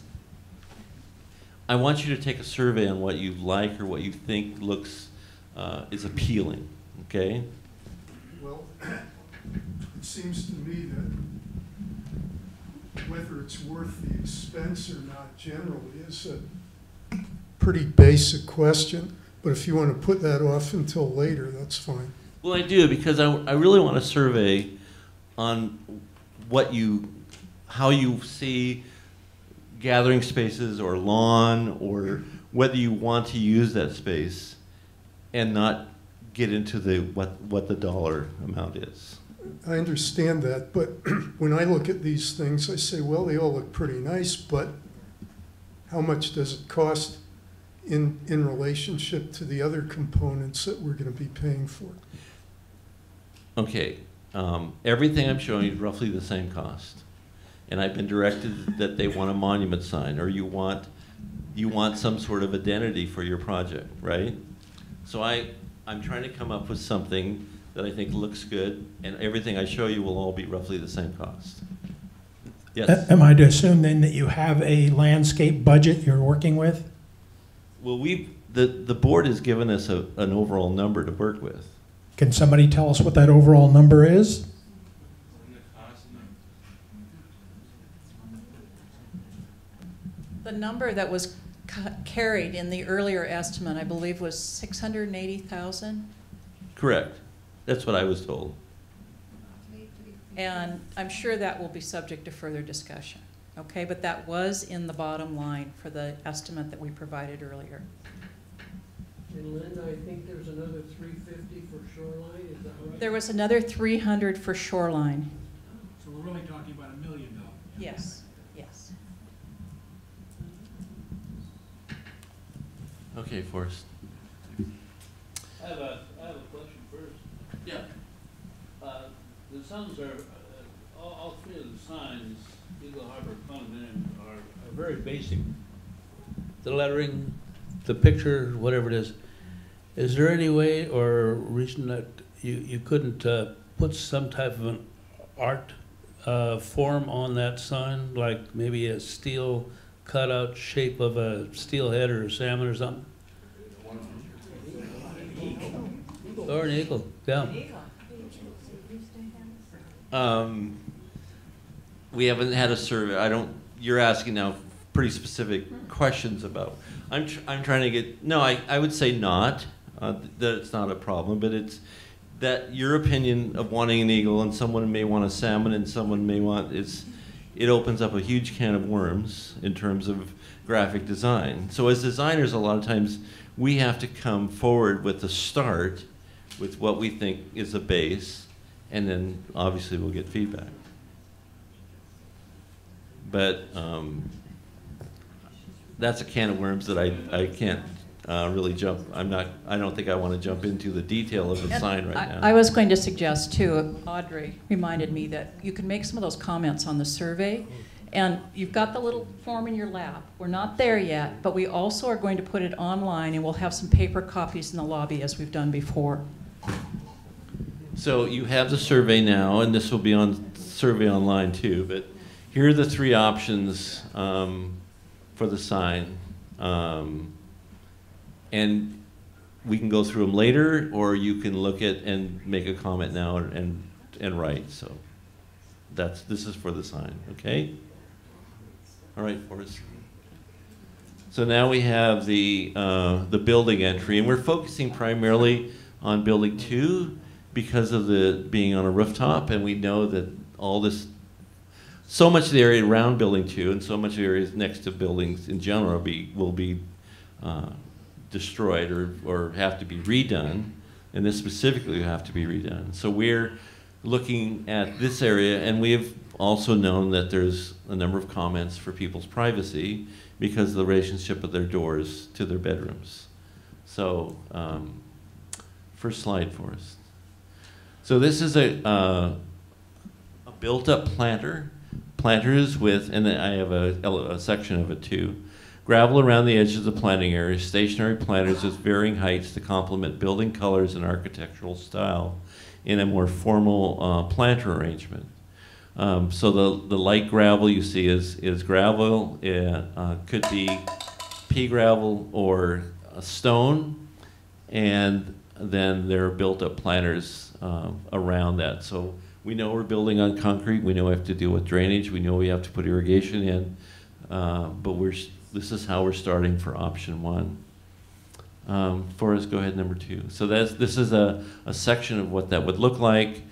I want you to take a survey on what you like or what you think looks, uh, is appealing, okay? Well, it seems to me that whether it's worth the expense or not generally is a pretty basic question, but if you want to put that off until later, that's fine. Well, I do because I, I really want to survey on what you, how you see gathering spaces or lawn or whether you want to use that space and not get into the what, what the dollar amount is. I understand that, but when I look at these things, I say, well, they all look pretty nice, but how much does it cost in, in relationship to the other components that we're going to be paying for? Okay, um, everything I'm showing is roughly the same cost. And I've been directed that they want a monument sign, or you want, you want some sort of identity for your project, right? So I, I'm trying to come up with something that I think looks good, and everything I show you will all be roughly the same cost. Yes? Am I to assume then that you have a landscape budget you're working with? Well, we, the, the board has given us a, an overall number to work with. Can somebody tell us what that overall number is? The number that was carried in the earlier estimate, I believe, was 680,000. Correct. That's what I was told. And I'm sure that will be subject to further discussion, okay? But that was in the bottom line for the estimate that we provided earlier. And Linda, I think there's another three fifty for shoreline, is that right? There was another 300 for shoreline. So we're really talking about a million dollars. Yes, yes. Okay, Forrest. I have a, I have a question first. Yeah. Uh, the signs are, uh, all, all three of the signs, Eagle Harbor condominium, are, are very basic. The lettering, the picture, whatever it is. Is there any way or reason that you, you couldn't, uh, put some type of an art, uh, form on that sign? Like maybe a steel cutout shape of a steelhead or a salmon or something? Or an eagle, yeah. Um, we haven't had a survey. I don't. You're asking now pretty specific questions about. I'm tr- I'm trying to get. No, I I would say not. Uh, that it's not a problem, but it's that your opinion of wanting an eagle and someone may want a salmon and someone may want it's it opens up a huge can of worms in terms of graphic design. So as designers, a lot of times we have to come forward with a start with what we think is a base, and then obviously we'll get feedback. But um, that's a can of worms that I, I can't uh, really jump. I'm not. I don't think I want to jump into the detail of the And sign right I- now. I was going to suggest too, Audrey reminded me that you can make some of those comments on the survey. And you've got the little form in your lap. We're not there yet, but we also are going to put it online and we'll have some paper copies in the lobby as we've done before. So you have the survey now, and this will be on survey online too. But here are the three options um, for the sign, um, and we can go through them later, or you can look at and make a comment now and and, write. So that's this is for the sign, okay? All right, Forrest. So now we have the uh, the building entry, and we're focusing primarily on building two because of the being on a rooftop, and we know that all this, so much of the area around Building Two and so much of the areas next to buildings in general will be, will be uh, destroyed or, or have to be redone, and this specifically will have to be redone. So we're looking at this area, and we have also known that there's a number of comments for people's privacy because of the relationship of their doors to their bedrooms. So, um, first slide for us. So this is a, uh, a built-up planter. Planters with, and then I have a, a section of it too. Gravel around the edges of the planting area, stationary planters with varying heights to complement building colors and architectural style in a more formal uh, planter arrangement. Um, so the, the light gravel you see is, is gravel. It uh, could be pea gravel or stone. And then there are built-up planters um, around that. So we know we're building on concrete. We know we have to deal with drainage. We know we have to put irrigation in. Uh, but we're, this is how we're starting for option one. Um, Forrest, go ahead, number two. So that's, this is a, a section of what that would look like.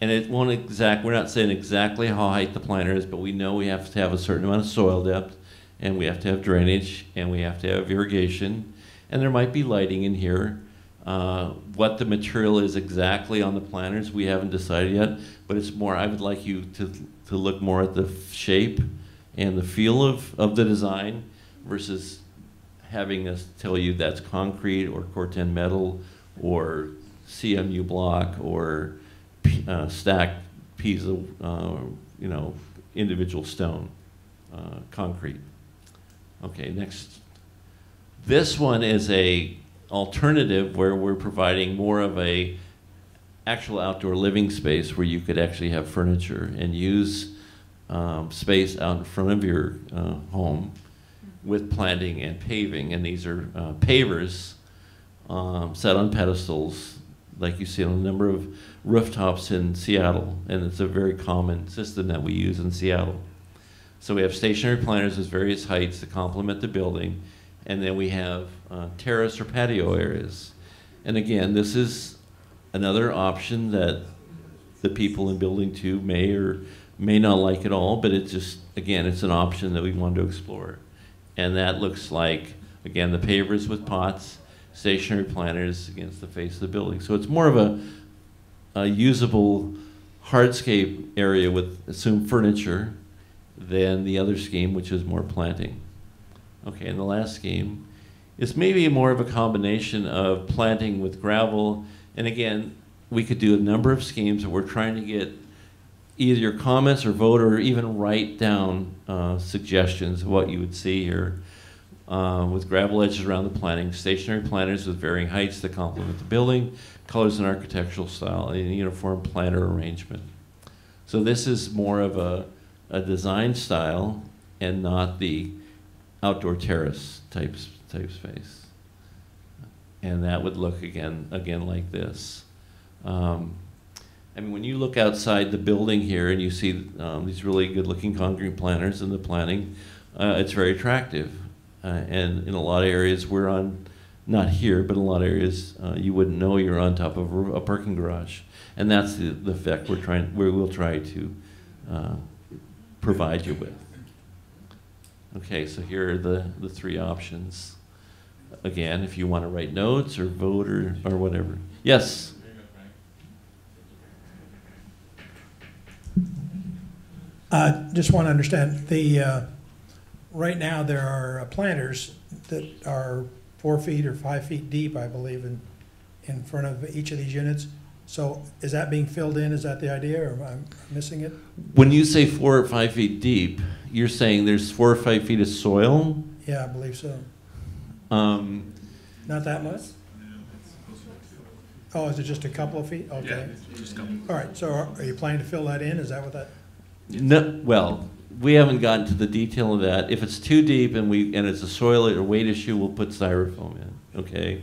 And it won't exact, we're not saying exactly how high the planter is, but we know we have to have a certain amount of soil depth, and we have to have drainage, and we have to have irrigation, and there might be lighting in here. Uh, what the material is exactly on the planters, we haven't decided yet, but it's more, I would like you to, to look more at the shape and the feel of, of the design versus having us tell you that's concrete or Corten metal or CMU block or uh, stacked piece of, uh, you know, individual stone, uh, concrete. Okay, next. This one is a alternative where we're providing more of a actual outdoor living space where you could actually have furniture and use um, space out in front of your uh, home with planting and paving. And these are uh, pavers um, set on pedestals, like you see on a number of rooftops in Seattle. And it's a very common system that we use in Seattle. So we have stationary planters with various heights to complement the building. And then we have uh, terrace or patio areas. And again, this is another option that the people in building two may or may not like at all, but it's just, again, it's an option that we want to explore. And that looks like, again, the pavers with pots, stationary planters against the face of the building. So it's more of a, a usable hardscape area with assumed furniture than the other scheme, which is more planting. Okay, and the last scheme is maybe more of a combination of planting with gravel. And again, we could do a number of schemes that we're trying to get either your comments or vote or even write down uh, suggestions of what you would see here. Uh, with gravel edges around the planting, stationary planters with varying heights that complement the building, colors and architectural style, and uniform planter arrangement. So this is more of a, a design style and not the outdoor terrace type, type space. And that would look again, again like this. Um, I mean, when you look outside the building here and you see um, these really good-looking concrete planters and the planting, uh, it's very attractive. Uh, and in a lot of areas, we're on, not here, but in a lot of areas, uh, you wouldn't know you're on top of a, a parking garage. And that's the, the effect we're trying, we will try to uh, provide you with. Okay, so here are the, the three options. Again, if you want to write notes or vote or, or whatever. Yes? Uh, Just want to understand, the, uh, right now, there are uh, planters that are four feet or five feet deep, I believe, in, in front of each of these units. So is that being filled in? Is that the idea, or am I missing it? When you say four or five feet deep, you're saying there's four or five feet of soil? Yeah, I believe so. Um, Not that much? Oh, is it just a couple of feet? Okay. All right, so are are you planning to fill that in? Is that what that? No, well, we haven't gotten to the detail of that. If it's too deep and we, and it's a soil or weight issue, we'll put styrofoam in, okay?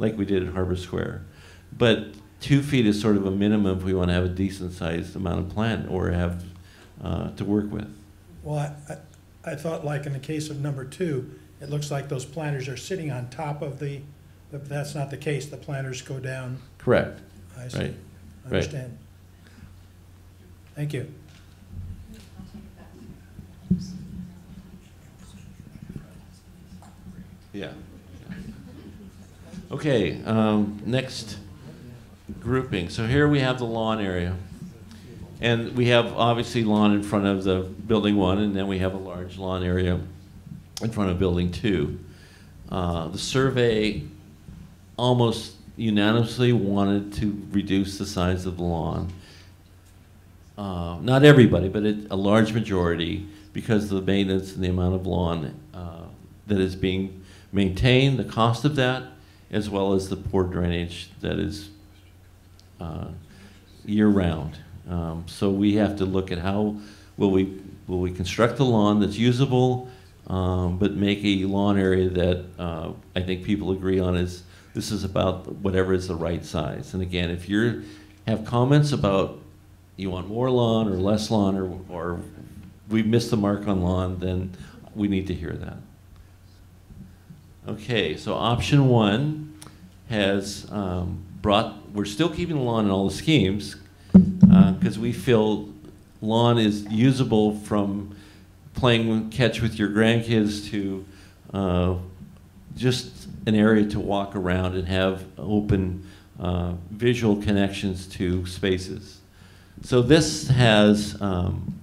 Like we did at Harbor Square. But two feet is sort of a minimum if we want to have a decent sized amount of plant or have, uh, to work with. Well, I, I- I thought like in the case of number two, it looks like those planters are sitting on top of the, but that's not the case. The planters go down. Correct. I see. Right. Right. understand. Thank you. Yeah. Okay, um, next grouping. So here we have the lawn area. And we have obviously lawn in front of the building one, and then we have a large lawn area in front of building two. Uh, the survey almost unanimously wanted to reduce the size of the lawn. Uh, not everybody, but it, a large majority, because of the maintenance and the amount of lawn uh, that is being maintained, the cost of that, as well as the poor drainage that is uh, year-round. Um, so we have to look at how will we will we construct a lawn that's usable, um, but make a lawn area that uh, I think people agree on is this is about whatever is the right size. And again, if you have comments about you want more lawn or less lawn or, or we missed the mark on lawn, then we need to hear that. Okay, so option one has um, brought, we're still keeping the lawn in all the schemes because we feel lawn is usable from playing catch with your grandkids to uh, just an area to walk around and have open uh, visual connections to spaces. So this has um,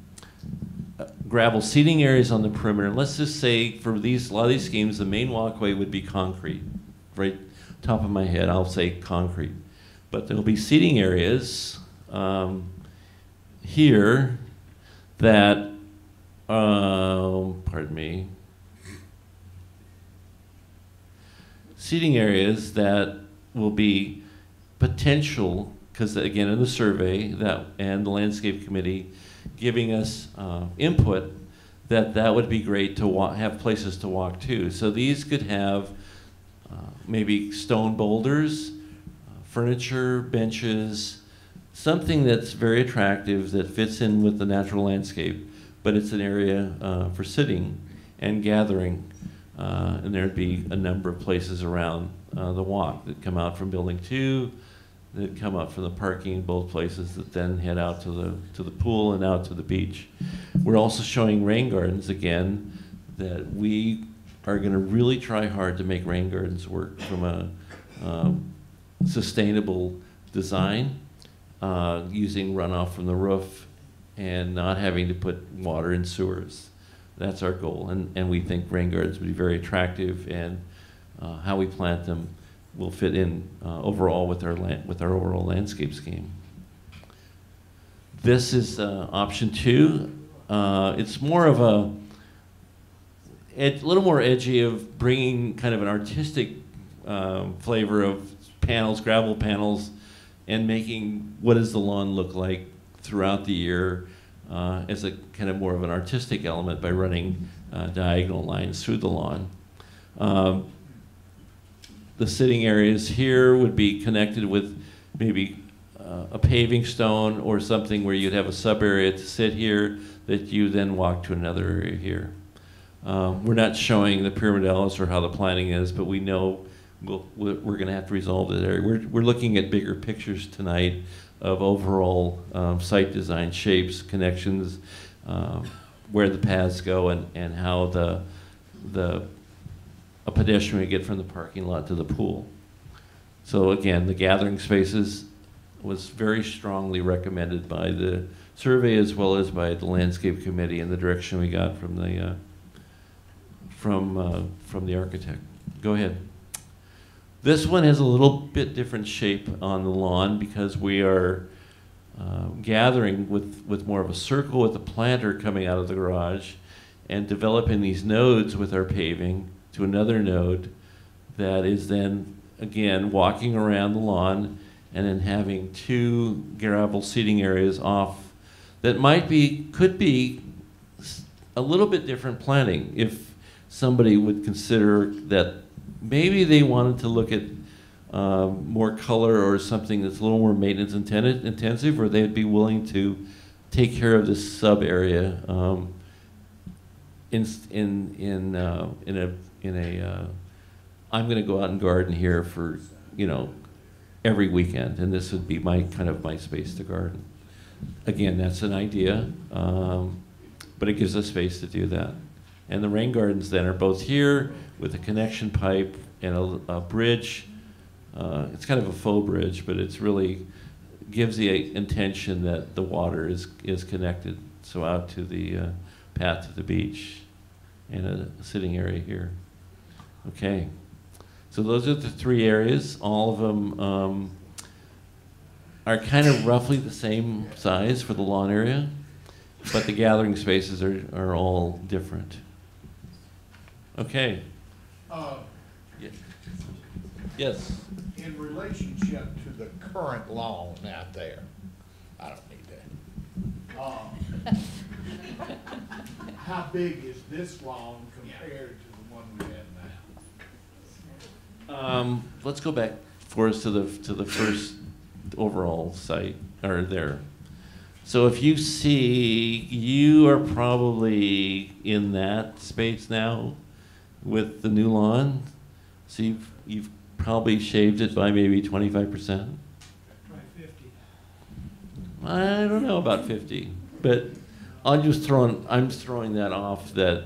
gravel seating areas on the perimeter. Let's just say for these a lot of these schemes, the main walkway would be concrete. Right top of my head, I'll say concrete. But there'll be seating areas um, here that, um, pardon me, seating areas that will be potential, because again, in the survey that and the landscape committee giving us uh, input, that that would be great to have places to walk to. So these could have uh, maybe stone boulders, uh, furniture, benches, something that's very attractive that fits in with the natural landscape, but it's an area uh, for sitting and gathering. Uh, and there'd be a number of places around uh, the walk that come out from building two, that come up from the parking in both places that then head out to the to the pool and out to the beach. We're also showing rain gardens again that we are going to really try hard to make rain gardens work from a um, sustainable design, uh, using runoff from the roof and not having to put water in sewers. That's our goal, and, and we think rain gardens would be very attractive, and uh, how we plant them will fit in uh, overall with our land, with our overall landscape scheme. This is uh, option two. Uh, it's more of a a little more edgy of bringing kind of an artistic um, flavor of panels, gravel panels, and making what does the lawn look like throughout the year uh, as a kind of more of an artistic element by running uh, diagonal lines through the lawn. Um, the sitting areas here would be connected with maybe uh, a paving stone or something where you'd have a sub area to sit here that you then walk to another area here. Um, we're not showing the pyramidalis or how the planning is, but we know we'll, we're going to have to resolve that area. We're, we're looking at bigger pictures tonight of overall um, site design shapes, connections, um, where the paths go, and, and how the, the a pedestrian would get from the parking lot to the pool. So again, the gathering spaces was very strongly recommended by the survey as well as by the landscape committee and the direction we got from the uh, from uh, from the architect. Go ahead. This one has a little bit different shape on the lawn because we are uh, gathering with, with more of a circle with a planter coming out of the garage and developing these nodes with our paving to another node that is then, again, walking around the lawn and then having two gravel seating areas off that might be, could be a little bit different planning if somebody would consider that maybe they wanted to look at um, more color or something that's a little more maintenance intensive, or they'd be willing to take care of this sub area um, in in in uh, in a in a. Uh, I'm going to go out and garden here for you know every weekend, and this would be my, kind of my space to garden. Again, that's an idea, um, but it gives us space to do that. And the rain gardens then are both here with a connection pipe and a, a bridge. Uh, it's kind of a faux bridge, but it's really gives the intention that the water is, is connected, so out to the uh, path to the beach and a sitting area here. Okay, so those are the three areas. All of them um, are kind of roughly the same size for the lawn area, but the gathering spaces are, are all different. Okay. Uh, Ye- Yes. In relationship to the current lawn out there, I don't need that. Uh, How big is this lawn compared to the one we have now? Um, let's go back for us to the, to the first overall site, or there. So if you see, you are probably in that space now with the new lawn. So you've, you've probably shaved it by maybe twenty-five percent. I don't know about fifty, but I'm just throwing, I'm just throwing that off that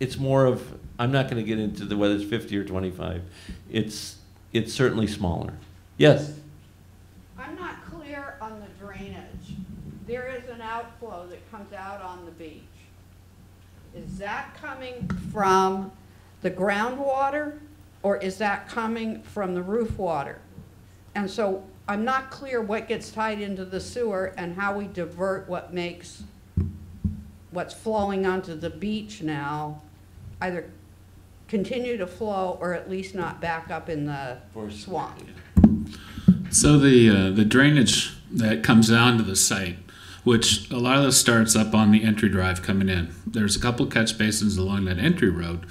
it's more of, I'm not gonna get into the whether it's fifty or twenty-five. It's, it's certainly smaller. Yes? I'm not clear on the drainage. There is an outflow that comes out on the beach. Is that coming from the groundwater or is that coming from the roof water? And so I'm not clear what gets tied into the sewer and how we divert what makes what's flowing onto the beach now either continue to flow or at least not back up in the swamp. So the uh, the drainage that comes down to the site, which a lot of this starts up on the entry drive coming in. There's a couple catch basins along that entry road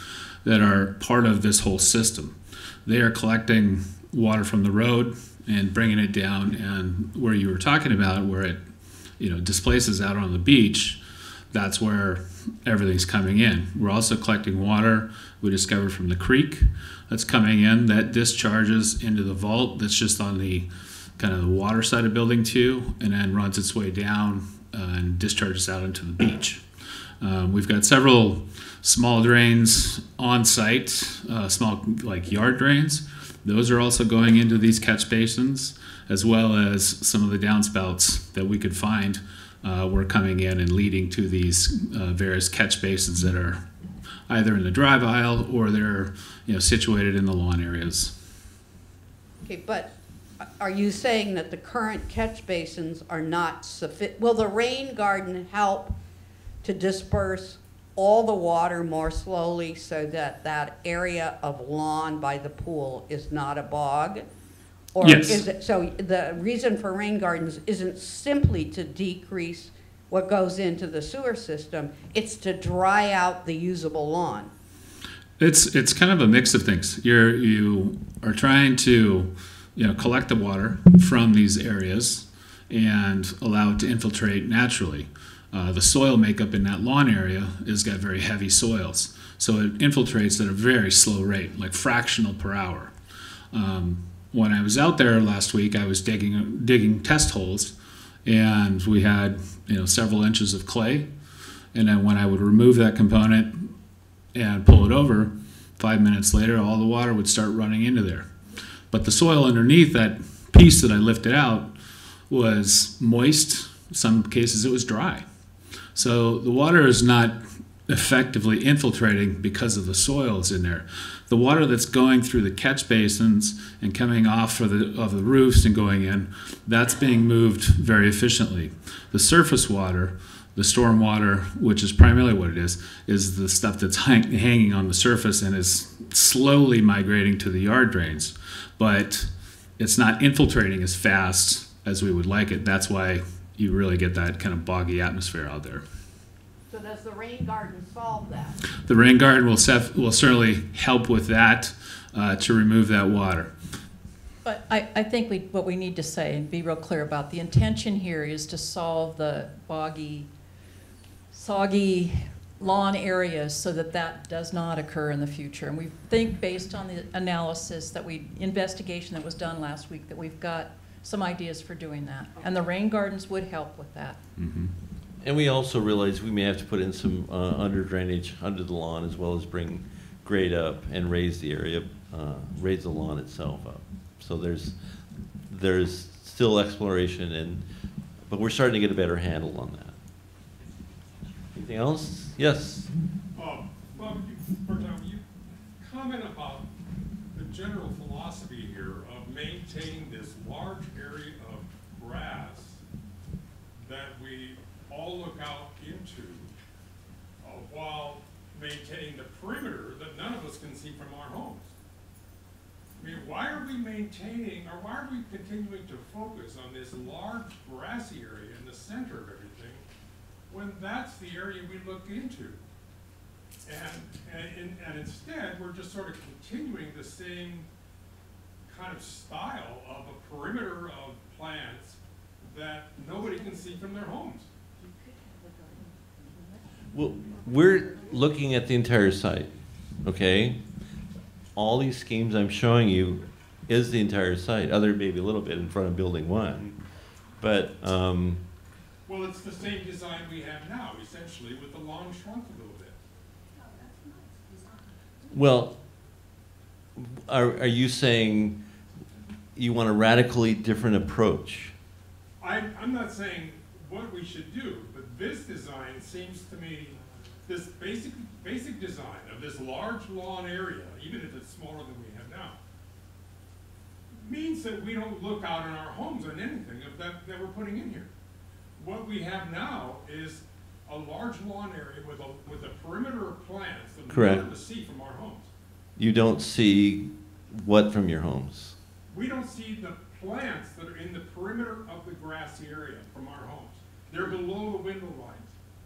that are part of this whole system. They are collecting water from the road and bringing it down, and where you were talking about, where it you know displaces out on the beach, that's where everything's coming in. We're also collecting water we discovered from the creek that's coming in that discharges into the vault that's just on the kind of the water side of building two and then runs its way down uh, and discharges out into the beach. Um, we've got several small drains on site, uh, small like yard drains. Those are also going into these catch basins, as well as some of the downspouts that we could find uh, were coming in and leading to these uh, various catch basins that are either in the drive aisle or they're you know situated in the lawn areas. Okay, but are you saying that the current catch basins are not sufficient? Will the rain garden help to disperse all the water more slowly so that that area of lawn by the pool is not a bog? Or Yes. is it, so the reason for rain gardens isn't simply to decrease what goes into the sewer system, it's to dry out the usable lawn? It's it's kind of a mix of things. You're you are trying to you know collect the water from these areas and allow it to infiltrate naturally. Uh, the soil makeup in that lawn area is got very heavy soils, so it infiltrates at a very slow rate, like fractional per hour. Um, when I was out there last week, I was digging digging test holes, and we had you know several inches of clay, and then when I would remove that component and pull it over, five minutes later, all the water would start running into there. But the soil underneath that piece that I lifted out was moist. In Some cases it was dry. So the water is not effectively infiltrating because of the soils in there. The water that's going through the catch basins and coming off of the, of the roofs and going in, that's being moved very efficiently. The surface water, the storm water, which is primarily what it is, is the stuff that's hang, hanging on the surface and is slowly migrating to the yard drains. But it's not infiltrating as fast as we would like it. That's why you really get that kind of boggy atmosphere out there. So does the rain garden solve that? The rain garden will, sef- will certainly help with that uh, to remove that water. But I, I think we, what we need to say and be real clear about, the intention here is to solve the boggy, soggy lawn areas so that that does not occur in the future. And we think, based on the analysis that we, investigation that was done last week, that we've got some ideas for doing that. And the rain gardens would help with that. And we also realize we may have to put in some uh, under drainage under the lawn as well as bring grade up and raise the area, uh, raise the lawn itself up. So there's, there's still exploration and, but we're starting to get a better handle on that. Anything else? Yes? Um, you, you comment about the general philosophy here of maintaining this large area of grass that we all look out into, uh, while maintaining the perimeter that none of us can see from our homes. I mean, why are we maintaining, or why are we continuing to focus on this large grassy area in the center of when that's the area we look into? And, and, and- instead, we're just sort of continuing the same kind of style of a perimeter of plants that nobody can see from their homes. Well, we're looking at the entire site, okay? All these schemes I'm showing you is the entire site, other maybe a little bit in front of building one. But, um, Well, it's the same design we have now, essentially, with the lawn shrunk a little bit. well, are, are you saying you want a radically different approach? I, I'm not saying what we should do, but this design seems to me, this basic, basic design of this large lawn area, even if it's smaller than we have now, means that we don't look out in our homes on anything of that, that we're putting in here. What we have now is a large lawn area with a, with a perimeter of plants that we're Correct. able to see from our homes. You don't see what from your homes? We don't see the plants that are in the perimeter of the grassy area from our homes. They're below the window lines.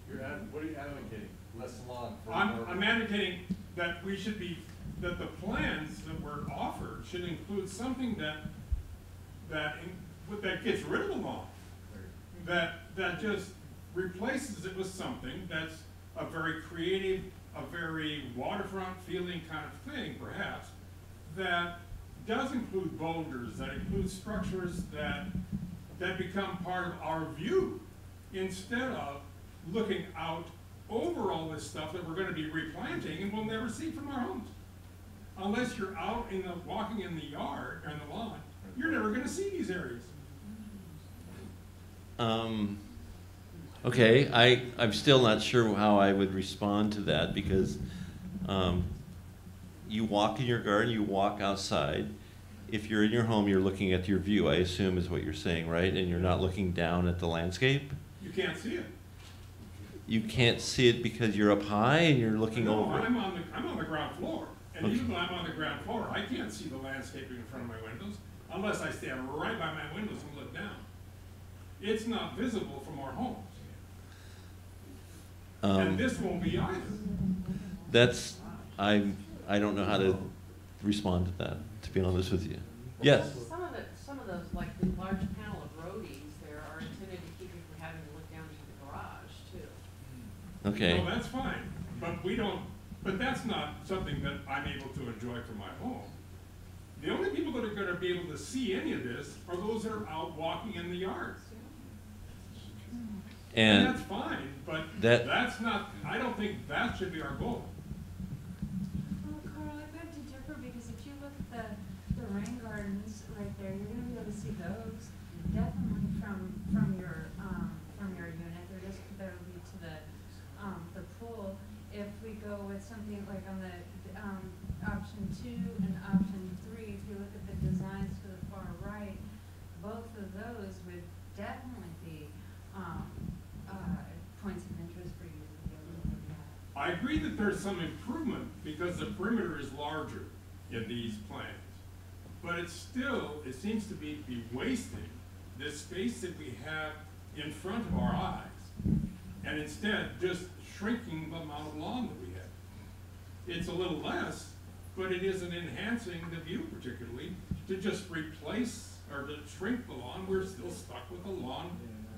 You're ad, what are you advocating? Less lawn for I'm, more- I'm advocating that we should be, that the plans that were offered should include something that, that, in- that gets rid of the lawn. That, that just replaces it with something that's a very creative, a very waterfront feeling kind of thing, perhaps, that does include boulders, that includes structures that, that become part of our view, instead of looking out over all this stuff that we're gonna be replanting and we'll never see from our homes. Unless you're out in the, walking in the yard, or in the lawn, you're never gonna see these areas. Um, okay, I, I'm still not sure how I would respond to that because, um, you walk in your garden, you walk outside. If you're in your home, you're looking at your view, I assume is what you're saying, right? And you're not looking down at the landscape? You can't see it. You can't see it because you're up high and you're looking No, over? I'm on the, I'm on the ground floor, and Okay. even though I'm on the ground floor, I can't see the landscaping in front of my windows unless I stand right by my windows and. It's not visible from our homes, Um, and this won't be either. That's, I'm, I don't know how to respond to that, to be honest with you. Yes? Some of it, some of those, like the large panel of rhodies there are intended to keep you from having to look down into the garage too. Okay. No, that's fine, but we don't, but that's not something that I'm able to enjoy from my home. The only people that are gonna be able to see any of this are those that are out walking in the yards. And that's fine, but that- that's not, I don't think that should be our goal. Well, Carl, I beg to differ because if you look at the, the rain gardens right there, you're gonna be able to see those definitely from, from your, um, from your unit. They're just, they'll be to the, um, the pool. If we go with something like on the, um, option two and option three, if you look at the designs to the far right, both of those would definitely be, um, uh, points of interest for you to be able to look at. I agree that there's some improvement because the perimeter is larger in these plans. But it's still, it seems to be, be wasting this space that we have in front of our eyes. And instead, just shrinking the amount of lawn that we have. It's a little less, but it isn't enhancing the view particularly. To just replace or to shrink the lawn, we're still stuck with a lawn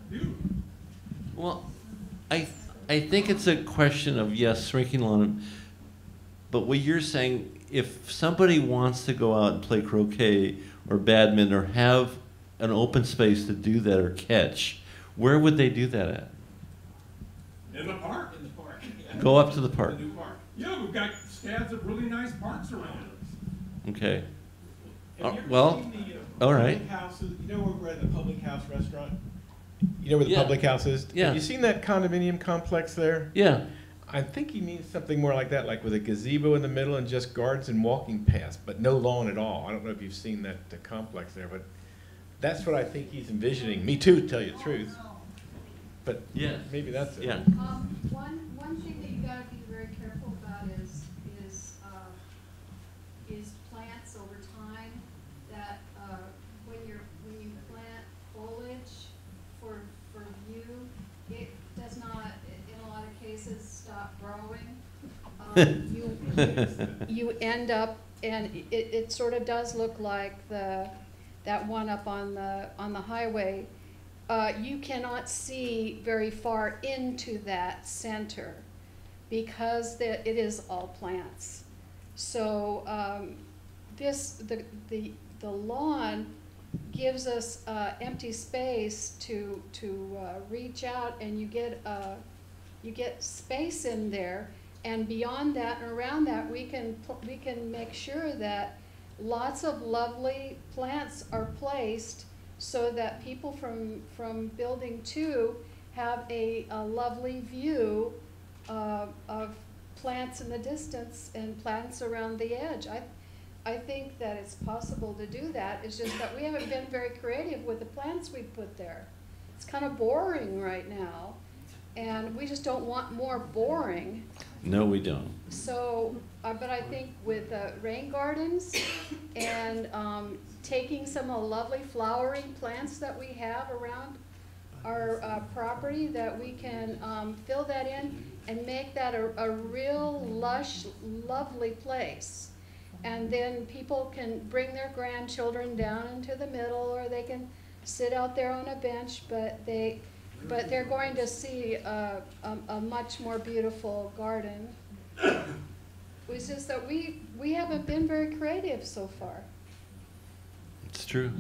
view. Well, I, I think it's a question of, yes, shrinking lawn, but what you're saying, if somebody wants to go out and play croquet or badminton or have an open space to do that or catch, where would they do that at? In the park. In the park. Go up to the park. The new park. Yeah, we've got scads of really nice parks around us. Okay. Have Uh, you ever well, seen the, uh, all right. public houses- you know where we're at the Public House Restaurant? You know where the Yeah. Public House is? Yeah. Have you seen that condominium complex there? Yeah. I think he means something more like that, like with a gazebo in the middle and just gardens and walking paths, but no lawn at all. I don't know if you've seen that uh, complex there, but that's what I think he's envisioning. Me too, to tell you the truth. But Yeah. maybe that's it. Yeah. Um, one, one thing that you gotta be very careful about is, is, uh, is plants over time that, uh, when you're, when you plant foliage for, for view, it does not, i- in a lot of cases, stop growing. Um, you, you end up, and it, it sort of does look like the, that one up on the, on the highway. Uh, you cannot see very far into that center because the, it is all plants. So, um, this, the, the, the lawn gives us, uh, empty space to, to, uh, reach out and you get, uh, you get space in there. And beyond that and around that, we can, we can make sure that lots of lovely plants are placed so that people from, from building two have a, a lovely view uh, of plants in the distance and plants around the edge. I, I think that it's possible to do that, it's just that we haven't been very creative with the plants we put there. It's kind of boring right now, and we just don't want more boring. No, we don't. So, uh, but I think with uh, rain gardens and um, taking some of the lovely flowering plants that we have around our uh, property, that we can um, fill that in and make that a, a real lush, lovely place. And then people can bring their grandchildren down into the middle, or they can sit out there on a bench, but they, but they're going to see a, a, a much more beautiful garden. It's just that we, we haven't been very creative so far. It's true.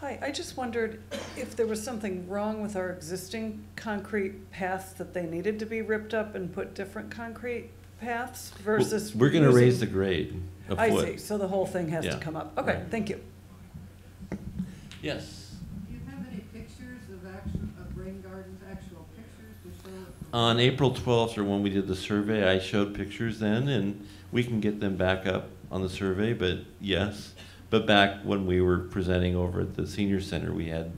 Hi, I just wondered if there was something wrong with our existing concrete paths that they needed to be ripped up and put different concrete paths versus. We're gonna raise the grade a I foot. I see, so the whole thing has to come up. Okay, Right. thank you. Yes. Do you have any pictures of actual, of rain gardens, actual pictures to show? On April 12th, or when we did the survey, I showed pictures then, and we can get them back up on the survey, but yes. But back when we were presenting over at the senior center, we had,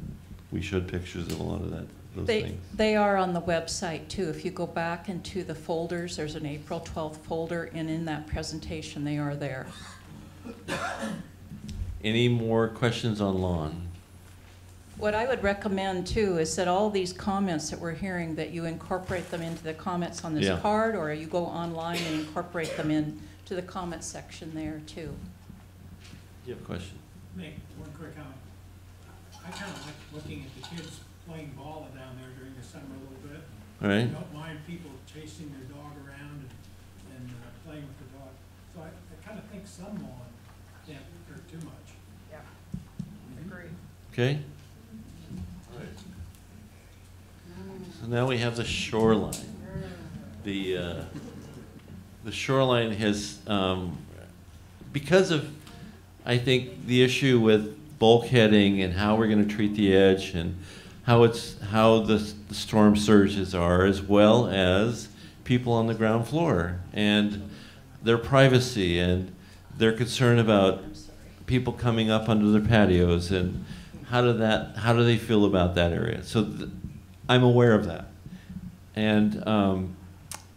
we showed pictures of a lot of that, those They, things. they are on the website too. If you go back into the folders, there's an April 12th folder, and in that presentation, they are there. Any more questions on lawn? What I would recommend too is that all these comments that we're hearing, that you incorporate them into the comments on this Yeah. card, or you go online and incorporate them in to the comment section there too. Do you have a question? Make one quick comment. I kind of like looking at the kids playing ball down there during the summer a little bit. All right. I don't mind people chasing their dog around and, and uh, playing with the dog. So I, I kind of think some lawn can't hurt too much. Yeah, agree. Okay? Now we have the shoreline. The, uh, the shoreline has, um, because of, I think, the issue with bulkheading and how we're gonna treat the edge and how it's, how the, the storm surges are, as well as people on the ground floor and their privacy and their concern about people coming up under their patios and how do that, how do they feel about that area? So th- I'm aware of that. And, um,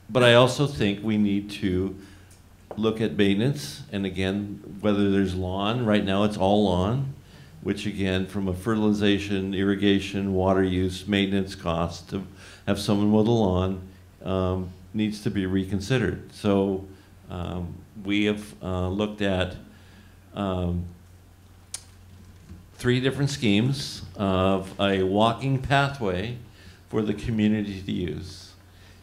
but I also think we need to look at maintenance, and again, whether there's lawn, right now it's all lawn, which again, from a fertilization, irrigation, water use, maintenance cost, to have someone mow the lawn, um, needs to be reconsidered. So, um, we have, uh, looked at, um, three different schemes of a walking pathway for the community to use.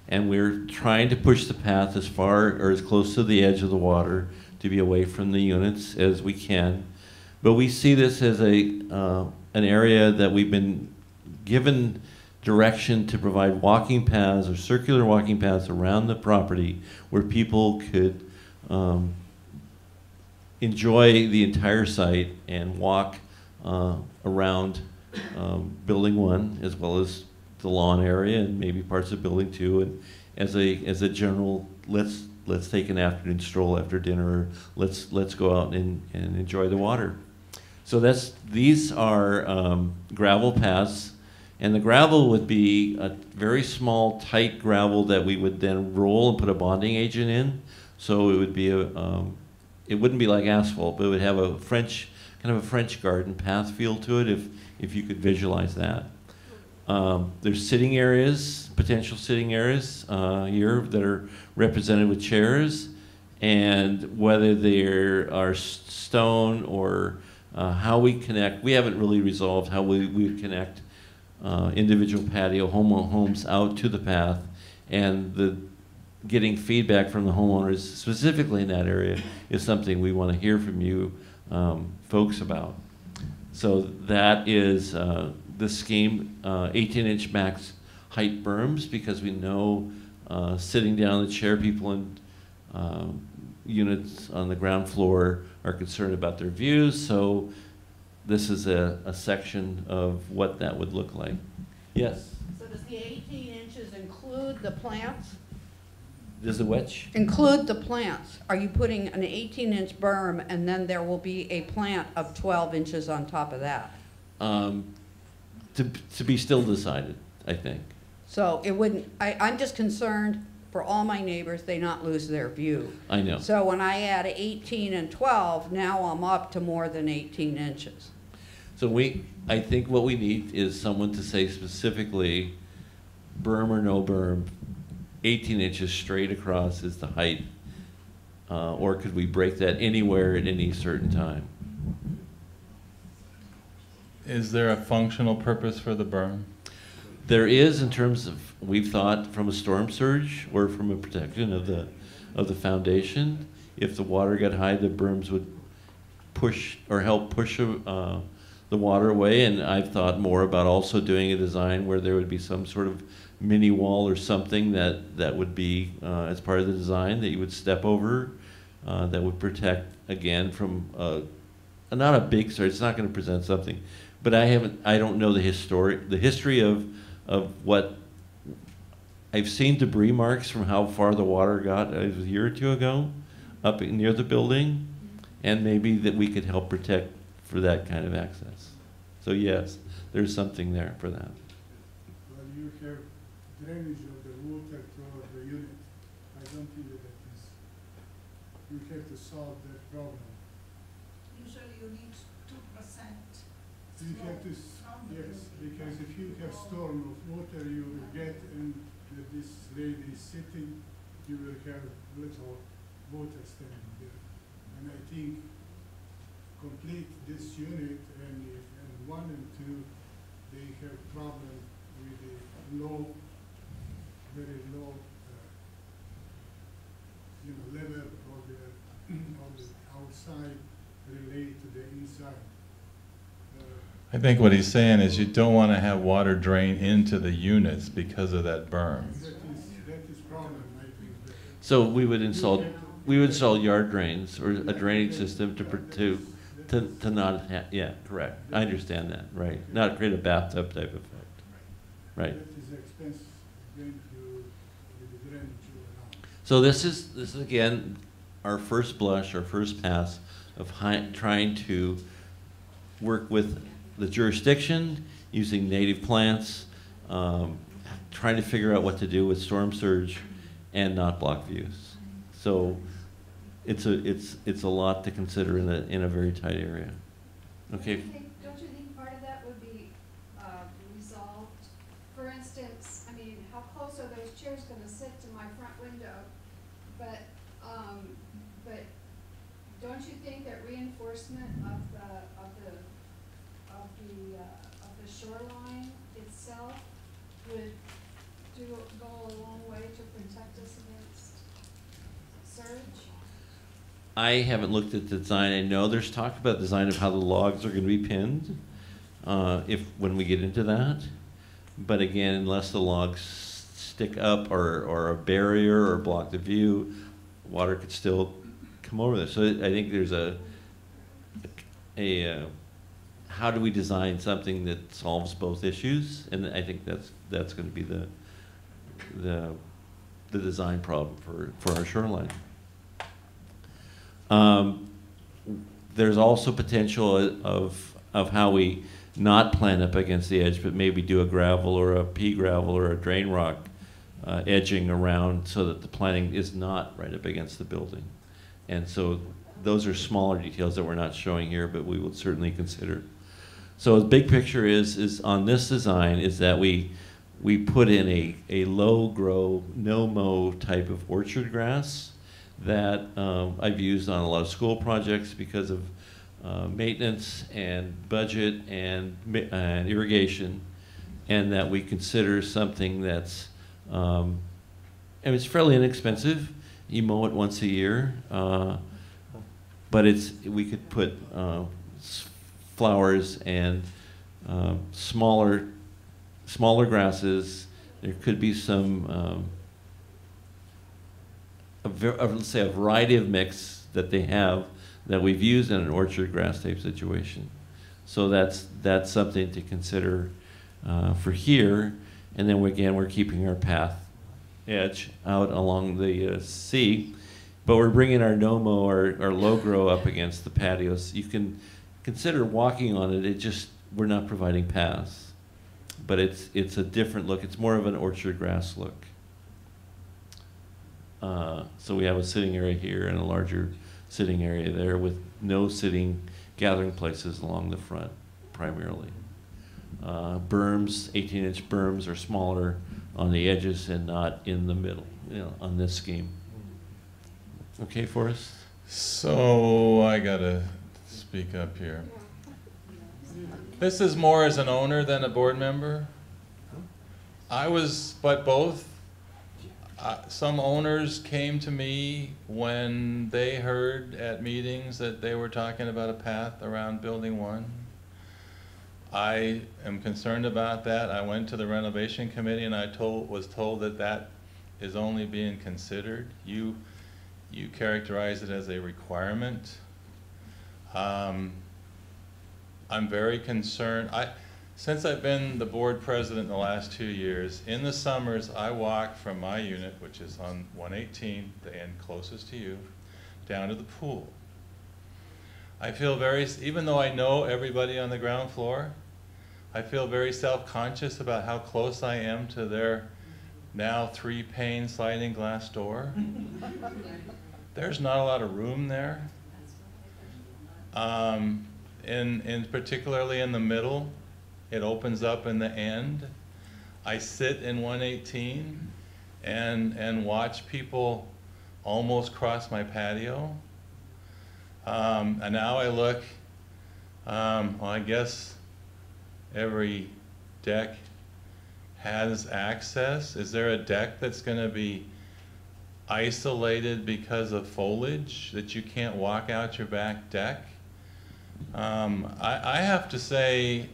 And we're trying to push the path as far or as close to the edge of the water to be away from the units as we can. But we see this as a, uh, an area that we've been given direction to provide walking paths or circular walking paths around the property where people could um, enjoy the entire site and walk uh, around um, building one as well as the lawn area and maybe parts of the building two and as a as a general let's let's take an afternoon stroll after dinner. Let's let's go out and, and enjoy the water. So that's these are um, gravel paths. And the gravel would be a very small tight gravel that we would then roll and put a bonding agent in. So it would be a um, it wouldn't be like asphalt but it would have a French kind of a French garden path feel to it if if you could visualize that um, there's sitting areas, potential sitting areas uh, here that are represented with chairs, and whether they are stone or uh, how we connect. We haven't really resolved how we, we connect uh, individual patio home homes out to the path, and the getting feedback from the homeowners specifically in that area is something we want to hear from you um, folks about. So that is uh, the scheme, 18-inch max height berms, because we know uh, sitting down in the chair, people in um, units on the ground floor are concerned about their views. So this is a, a section of what that would look like. Yes? So does the 18 inches include the plants? Does the which? Include the plants. Are you putting an 18-inch berm and then there will be a plant of 12 inches on top of that? Um, to, to be still decided, I think. So it wouldn't, I, I'm just concerned for all my neighbors, they not lose their view. I know. So when I add 18 and 12, now I'm up to more than 18 inches. So we, I think what we need is someone to say specifically, berm or no berm, 18 inches straight across is the height. Uh, or could we break that anywhere at any certain time? Is there a functional purpose for the berm? There is in terms of, we've thought from a storm surge or from a protection of the, of the foundation. If the water got high, the berms would push or help push uh, the water away. And I've thought more about also doing a design where there would be some sort of mini wall or something that, that would be uh, as part of the design that you would step over uh, that would protect again from uh, not a big story. It's not going to present something, but I haven't. I don't know the history the history of of what I've seen debris marks from how far the water got a year or two ago up near the building, and maybe that we could help protect for that kind of access. So yes, there's something there for that. Well, you have drainage of the water toward the unit. I don't think that is, you have to solve that problem. Usually you need two percent. You have to, yes, because if you have storm of water, you will get and this lady is sitting, you will have little water standing there. And I think complete this unit and and one and two, they have problem with the low, very low, uh, you know, level of the, of the outside relate to the inside. Uh, I think what he's saying is you don't want to have water drain into the units because of that berm. That is, that is problem, I think. that- So we would install we would install yard drains or a drainage system to pr- to to, to not ha- yeah correct. I understand that right. Not create a bathtub type effect. Right. That is expense going to, with the drainage around. So this is, this is again, our first blush, our first pass of hi- trying to work with the jurisdiction, using native plants, um, trying to figure out what to do with storm surge and not block views. So it's a, it's, it's a lot to consider in a, in a very tight area. Okay, Don't you think, don't you think part of that would be, uh, resolved? For instance, I mean, how close are those chairs gonna sit to my front window? But, um, but don't you think that reinforcement of the, of the, of the, uh, of the shoreline itself would do, go a long way to protect us against surge? I haven't looked at the design. I know there's talk about design of how the logs are going to be pinned, uh, if when we get into that. But again, unless the logs stick up or, or a barrier or block the view, water could still come over there. So I think there's a a uh, how do we design something that solves both issues? And I think that's that's going to be the the the design problem for for our shoreline. Um, there's also potential of, of how we not plant up against the edge, but maybe do a gravel or a pea gravel or a drain rock uh, edging around so that the planting is not right up against the building. And so those are smaller details that we're not showing here, but we would certainly consider. So the big picture is, is on this design is that we, we put in a, a low grow, no mow type of orchard grass that um, I've used on a lot of school projects because of uh, maintenance and budget and, and irrigation, and that we consider something that's, um, and it's fairly inexpensive. You mow it once a year, uh, but it's we could put uh, flowers and uh, smaller smaller grasses. There could be some. Um, a let's say a variety of mix that they have that we've used in an orchard grass type situation. So that's that's something to consider uh, for here. And then we, again, we're keeping our path edge out along the uh, sea, but we're bringing our no mow or our low grow up against the patios. You can consider walking on it. It just we're not providing paths, but it's it's a different look. It's more of an orchard grass look. Uh, so we have a sitting area here and a larger sitting area there with no sitting gathering places along the front primarily. Uh, berms, 18 inch berms are smaller on the edges and not in the middle, you know, on this scheme. Okay, Forrest? So I gotta speak up here. This is more as an owner than a board member. I was, but both. Uh, some owners came to me when they heard at meetings that they were talking about a path around building one. I am concerned about that. I went to the renovation committee and I told, was told that that is only being considered. You, you characterize it as a requirement. Um, I'm very concerned. I, since I've been the board president the last two years, in the summers, I walk from my unit, which is on 118, the end closest to you, down to the pool. I feel very, even though I know everybody on the ground floor, I feel very self-conscious about how close I am to their now three-pane sliding glass door. There's not a lot of room there. Um, in, in particularly in the middle, it opens up in the end. I sit in 118 and, and watch people almost cross my patio. Um, and now I look, um, well, I guess every deck has access. Is there a deck that's going to be isolated because of foliage that you can't walk out your back deck? Um, I, I have to say,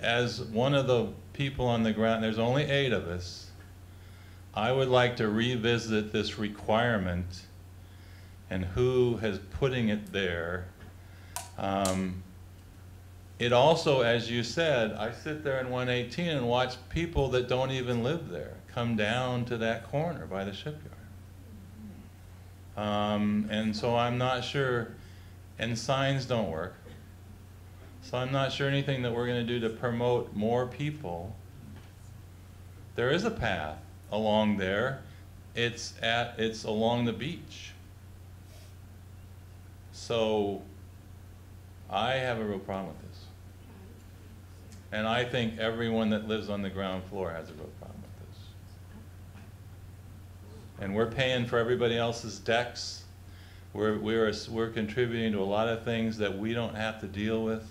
as one of the people on the ground, there's only eight of us, I would like to revisit this requirement and who has putting it there. Um, it also, as you said, I sit there in 118 and watch people that don't even live there come down to that corner by the shipyard. Um, and so I'm not sure, and signs don't work. So I'm not sure anything that we're going to do to promote more people. There is a path along there. It's at it's along the beach. So I have a real problem with this. And I think everyone that lives on the ground floor has a real problem with this. And we're paying for everybody else's decks. We're, we're, we're contributing to a lot of things that we don't have to deal with.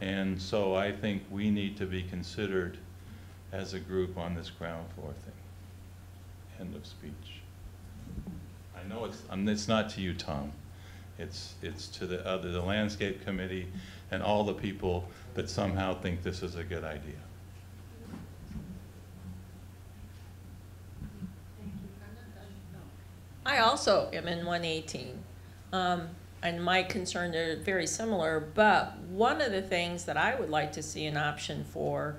And so I think we need to be considered as a group on this ground floor thing. End of speech. I know it's, it's not to you, Tom. It's, it's to the other, the landscape committee and all the people that somehow think this is a good idea. I also am in one eighteen. Um, and my concerns are very similar, but one of the things that I would like to see an option for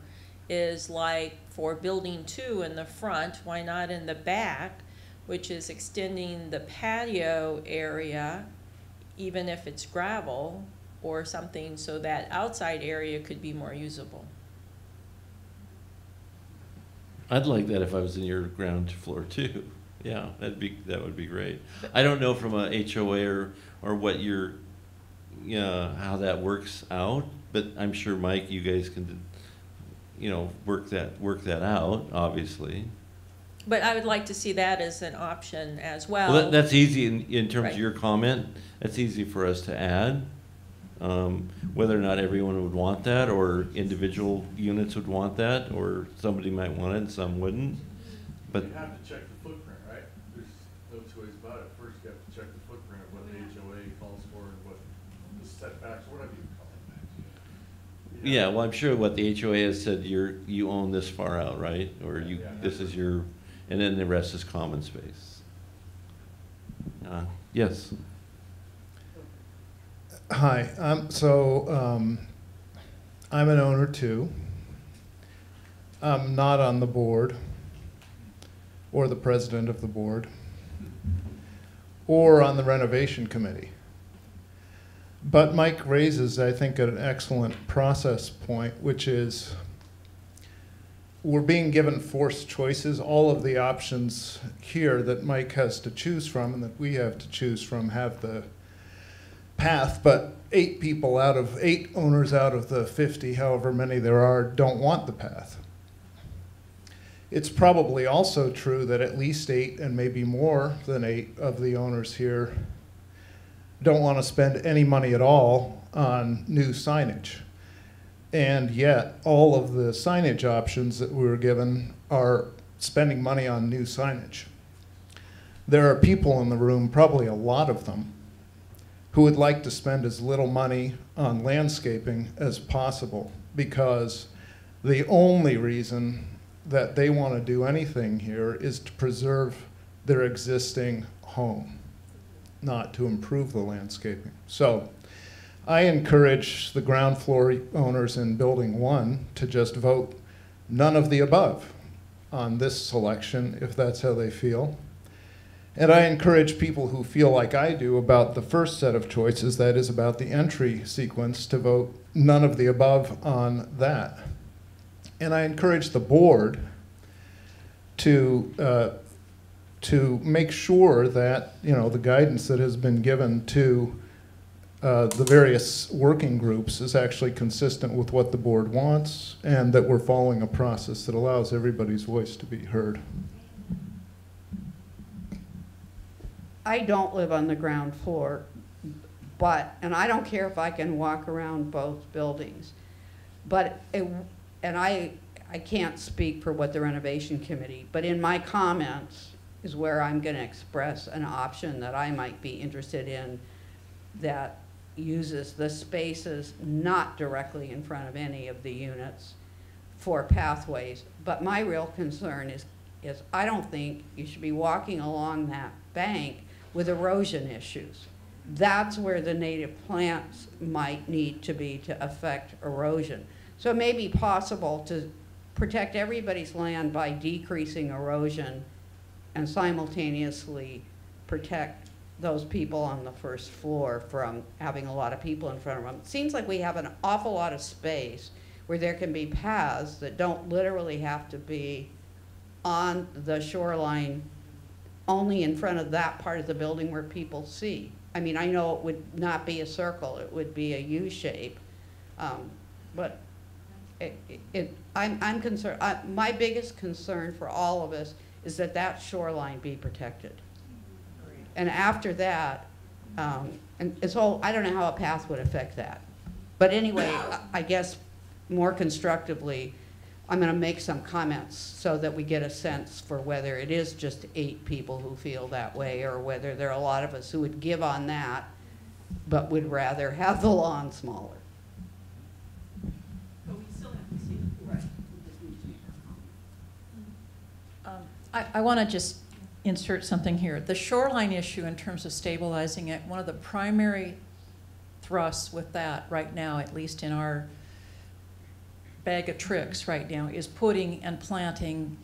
is like for building two in the front, why not in the back? Which is extending the patio area, even if it's gravel or something, so that outside area could be more usable. I'd like that if I was in your ground floor too. Yeah, that'd be, that would be great. I don't know from a HOA or, or what your, you know, how that works out, but I'm sure, Mike, you guys can, you know, work that, work that out, obviously. But I would like to see that as an option as well. Well, that, that's easy in, in terms Right. of your comment. That's easy for us to add. Um, whether or not everyone would want that, or individual units would want that, or somebody might want it and some wouldn't. But You have to check the footprint, right? There's no two ways about it. First, you have to check the footprint of what the HOA calls for and what the setbacks, whatever you call it. Yeah, well, I'm sure what the HOA has said, you're, you own this far out, right? Or you, this is your, and then the rest is common space. Uh, yes, Hi, um, so, um, I'm an owner too. I'm not on the board, or the president of the board, or on the renovation committee. But Mike raises, I think, an excellent process point, which is we're being given forced choices. All of the options here that Mike has to choose from and that we have to choose from have the path, but eight people out of, eight owners out of the 50, however many there are, don't want the path. It's probably also true that at least eight, and maybe more than eight, of the owners here don't want to spend any money at all on new signage. And yet, all of the signage options that we were given are spending money on new signage. There are people in the room, probably a lot of them, who would like to spend as little money on landscaping as possible because the only reason that they want to do anything here is to preserve their existing home, not to improve the landscaping. So I encourage the ground floor owners in building one to just vote none of the above on this selection if that's how they feel. And I encourage people who feel like I do about the first set of choices, that is about the entry sequence, to vote none of the above on that. And I encourage the board to, uh, to make sure that, you know, the guidance that has been given to uh, the various working groups is actually consistent with what the board wants and that we're following a process that allows everybody's voice to be heard. I don't live on the ground floor, but, and I don't care if I can walk around both buildings. But, it- and I, I can't speak for what the renovation committee, but in my comments is where I'm gonna express an option that I might be interested in that uses the spaces not directly in front of any of the units for pathways. But my real concern is, is I don't think you should be walking along that bank with erosion issues. That's where the native plants might need to be to affect erosion. So it may be possible to protect everybody's land by decreasing erosion and simultaneously protect those people on the first floor from having a lot of people in front of them. It seems like we have an awful lot of space where there can be paths that don't literally have to be on the shoreline only in front of that part of the building where people see. I mean, I know it would not be a circle, it would be a U shape. Um, but it, it, I'm, I'm concerned, my biggest concern for all of us is that that shoreline be protected. And after that, um, and it's all, I don't know how a path would affect that. But anyway, I- I guess more constructively, I'm gonna make some comments so that we get a sense for whether it is just eight people who feel that way, or whether there are a lot of us who would give on that, but would rather have the lawn smaller. But we still have to see it. Right. Um, I, I want to just insert something here. The shoreline issue in terms of stabilizing it, one of the primary thrusts with that right now, at least in our bag of tricks right now, is putting and planting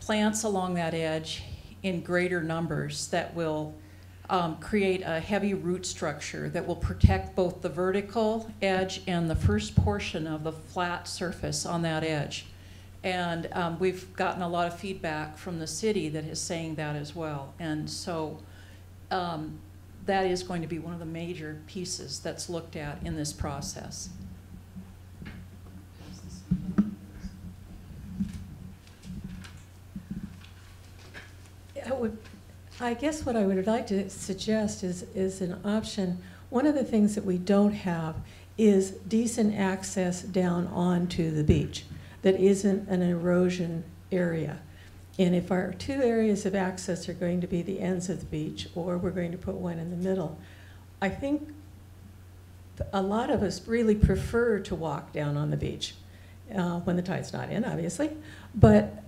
plants along that edge in greater numbers that will um, create a heavy root structure that will protect both the vertical edge and the first portion of the flat surface on that edge. And um, we've gotten a lot of feedback from the city that is saying that as well. And so um, that is going to be one of the major pieces that's looked at in this process. I would, I guess what I would like to suggest is, is an option. One of the things that we don't have is decent access down onto the beach that isn't an erosion area. And if our two areas of access are going to be the ends of the beach, or we're going to put one in the middle, I think a lot of us really prefer to walk down on the beach uh, when the tide's not in, obviously. But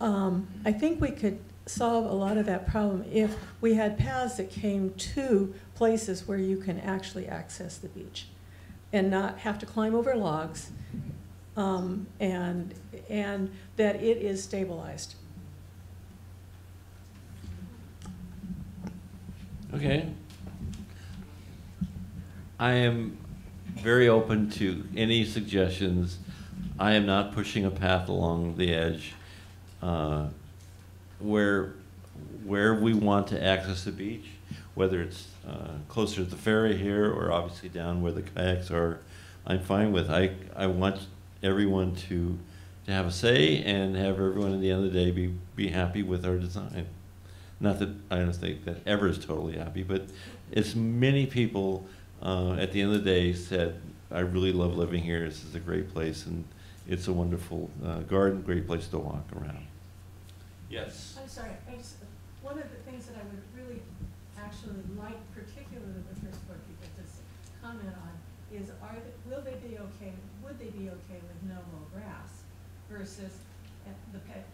um, I think we could solve a lot of that problem if we had paths that came to places where you can actually access the beach and not have to climb over logs um, and, and that it is stabilized. Okay. I am very open to any suggestions. I am not pushing a path along the edge. Uh, where, where we want to access the beach, whether it's uh, closer to the ferry here or obviously down where the kayaks are, I'm fine with. I, I want everyone to, to have a say and have everyone at the end of the day be, be happy with our design. Not that I don't think that ever is totally happy, but it's many people uh, at the end of the day said, I really love living here. This is a great place and it's a wonderful uh, garden, great place to walk around. Yes. I'm sorry, I just, one of the things that I would really actually like, particularly the first board people to s- comment on, is are, they- will they be okay, would they be okay with no mow grass versus the pet,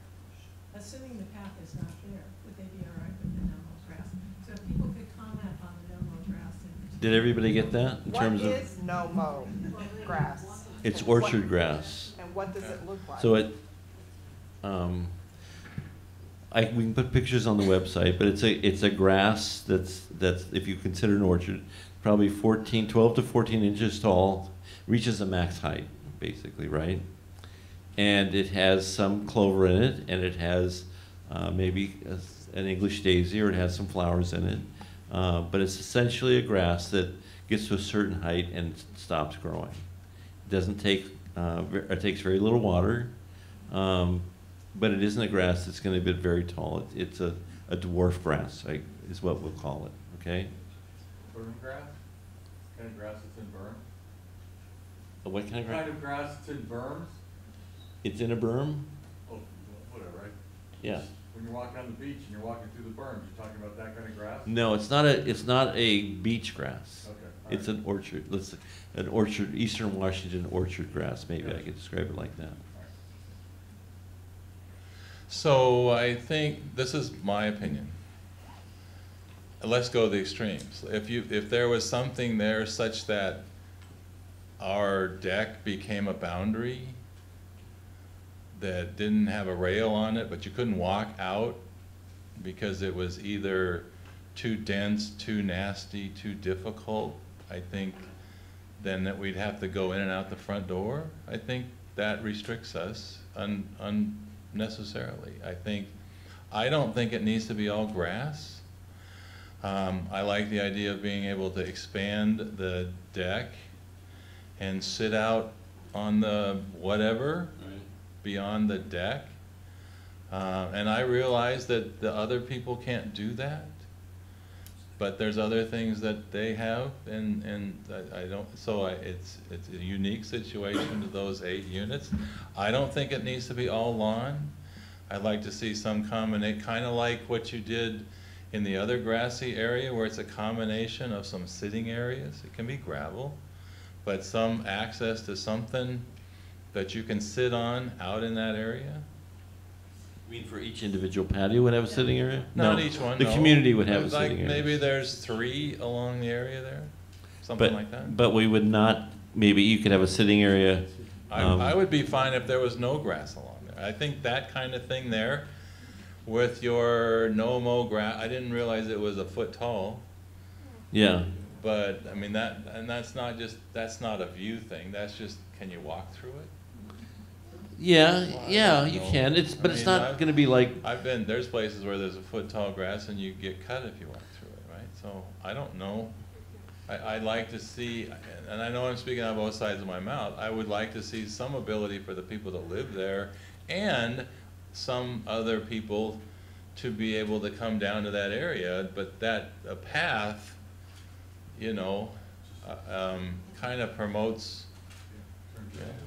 assuming the path is not there, would they be all right with the no mow grass? So if people could comment on the no mow grass in particular. Did everybody get that in What terms of? is no mow grass? It's And what- orchard grass. And what does it look like? So it, um, I, we can put pictures on the website, but it's a, it's a grass that's, that's, if you consider an orchard, probably 14, 12 to 14 inches tall, reaches a max height, basically, right? And it has some clover in it, and it has uh, maybe a- an English daisy, or it has some flowers in it. Uh, but it's essentially a grass that gets to a certain height and stops growing. It doesn't take, uh, it takes very little water, um, but it isn't a grass that's going to be very tall. It, it's a, a dwarf grass, I, is what we'll call it. Okay. Burn grass? Kind of grass that's in berm? A what kind of grass? Kind of grass that's in berms? It's in a berm. Oh, whatever, right? Yeah. When you're walking on the beach and you're walking through the berms, you're talking about that kind of grass? No, it's not a. It's not a beach grass. Okay, all It's an orchard. Let's an orchard, Eastern Washington orchard grass. Maybe I could describe it like that. So I think, this is my opinion. Let's go to the extremes. If you, if there was something there such that our deck became a boundary that didn't have a rail on it, but you couldn't walk out because it was either too dense, too nasty, too difficult, I think then that we'd have to go in and out the front door. I think that restricts us un, unnecessarily. I think, I don't think it needs to be all grass. Um, I like the idea of being able to expand the deck and sit out on the whatever beyond the deck. Uh, and I realize that the other people can't do that. but there's other things that they have, and, and I, I don't, so I, it's, it's a unique situation to those eight units. I don't think it needs to be all lawn. I'd like to see some combinate, kind of like what you did in the other grassy area, where it's a combination of some sitting areas. It can be gravel, but some access to something that you can sit on out in that area. You mean for each individual patio would have a sitting area? Not No. each one, The no. community would have a like sitting area. Maybe there's three along the area there, something But- like that. But we would not, maybe you could have a sitting area. um, I, I would be fine if there was no grass along there. I think that kind of thing there with your no mow grass, I didn't realize it was a foot tall. Yeah. But, I mean, that, and that's not just, that's not a view thing, that's just, can you walk through it? Yeah, yeah, you can. It's, I but it's mean, not I've- and be like, I've been, there's places where there's a foot tall grass and you get cut if you walk through it, right? So, I don't know. I, I'd like to see, and I know I'm speaking out of both sides of my mouth, I would like to see some ability for the people that live there and some other people to be able to come down to that area, but that, a path, you know, uh, um, kind of promotes,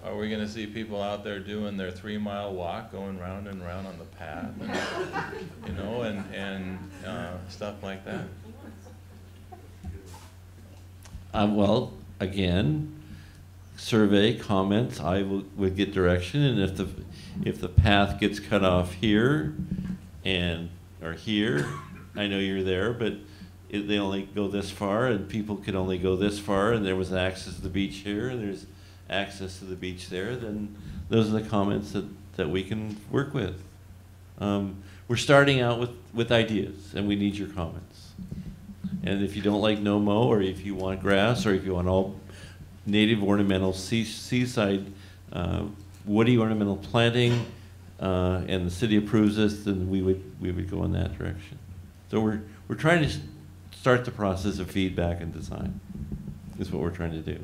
are we gonna see people out there doing their three-mile walk, going round and round on the path? and, You know, and, and, uh, stuff like that. um, well, again, survey comments, I would get direction, and if the, if the path gets cut off here and, or here, I know you're there, but it, they only go this far, and people could only go this far, and there was access to the beach here, and there's access to the beach there, then those are the comments that, that we can work with. Um, we're starting out with, with ideas, and we need your comments. And if you don't like no mow, or if you want grass, or if you want all native ornamental sea, seaside, uh, woody ornamental planting, uh, and the city approves this, then we would, we would go in that direction. So we're, we're trying to start the process of feedback and design, is what we're trying to do.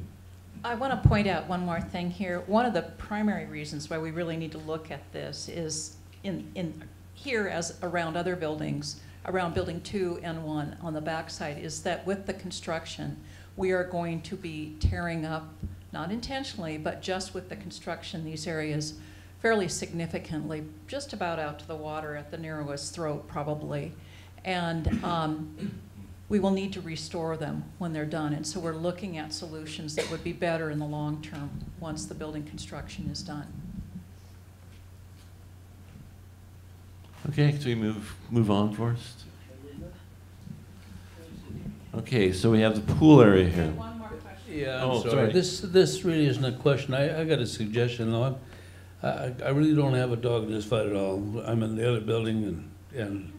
I want to point out one more thing here. One of the primary reasons why we really need to look at this is in, in here as around other buildings, around building two and one on the backside, is that with the construction, we are going to be tearing up, not intentionally, but just with the construction, these areas fairly significantly, just about out to the water at the narrowest throat probably. And um, we will need to restore them when they're done. And so we're looking at solutions that would be better in the long term once the building construction is done. Okay, so we move, move on first? Okay, so we have the pool area here. Yeah, Oh, I'm sorry. sorry. This, this really isn't a question. I, I got a suggestion, though. I'm- I, I really don't have a dog in this fight at all. I'm in the other building and, and,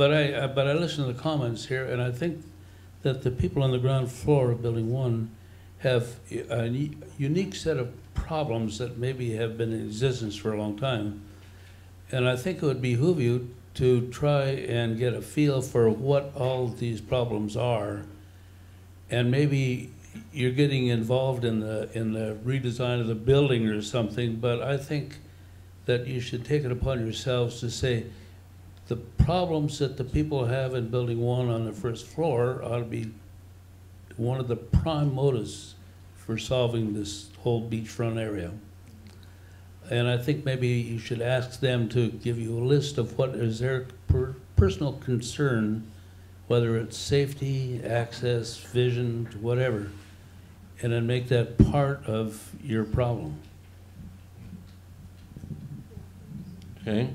but I, I- but I listen to the comments here, and I think that the people on the ground floor of Building One have a unique set of problems that maybe have been in existence for a long time. And I think it would behoove you to try and get a feel for what all these problems are. And maybe you're getting involved in the, in the redesign of the building or something, but I think that you should take it upon yourselves to say, the problems that the people have in building one on the first floor ought to be one of the prime motives for solving this whole beachfront area. And I think maybe you should ask them to give you a list of what is their per- personal concern, whether it's safety, access, vision, whatever, and then make that part of your problem. Okay.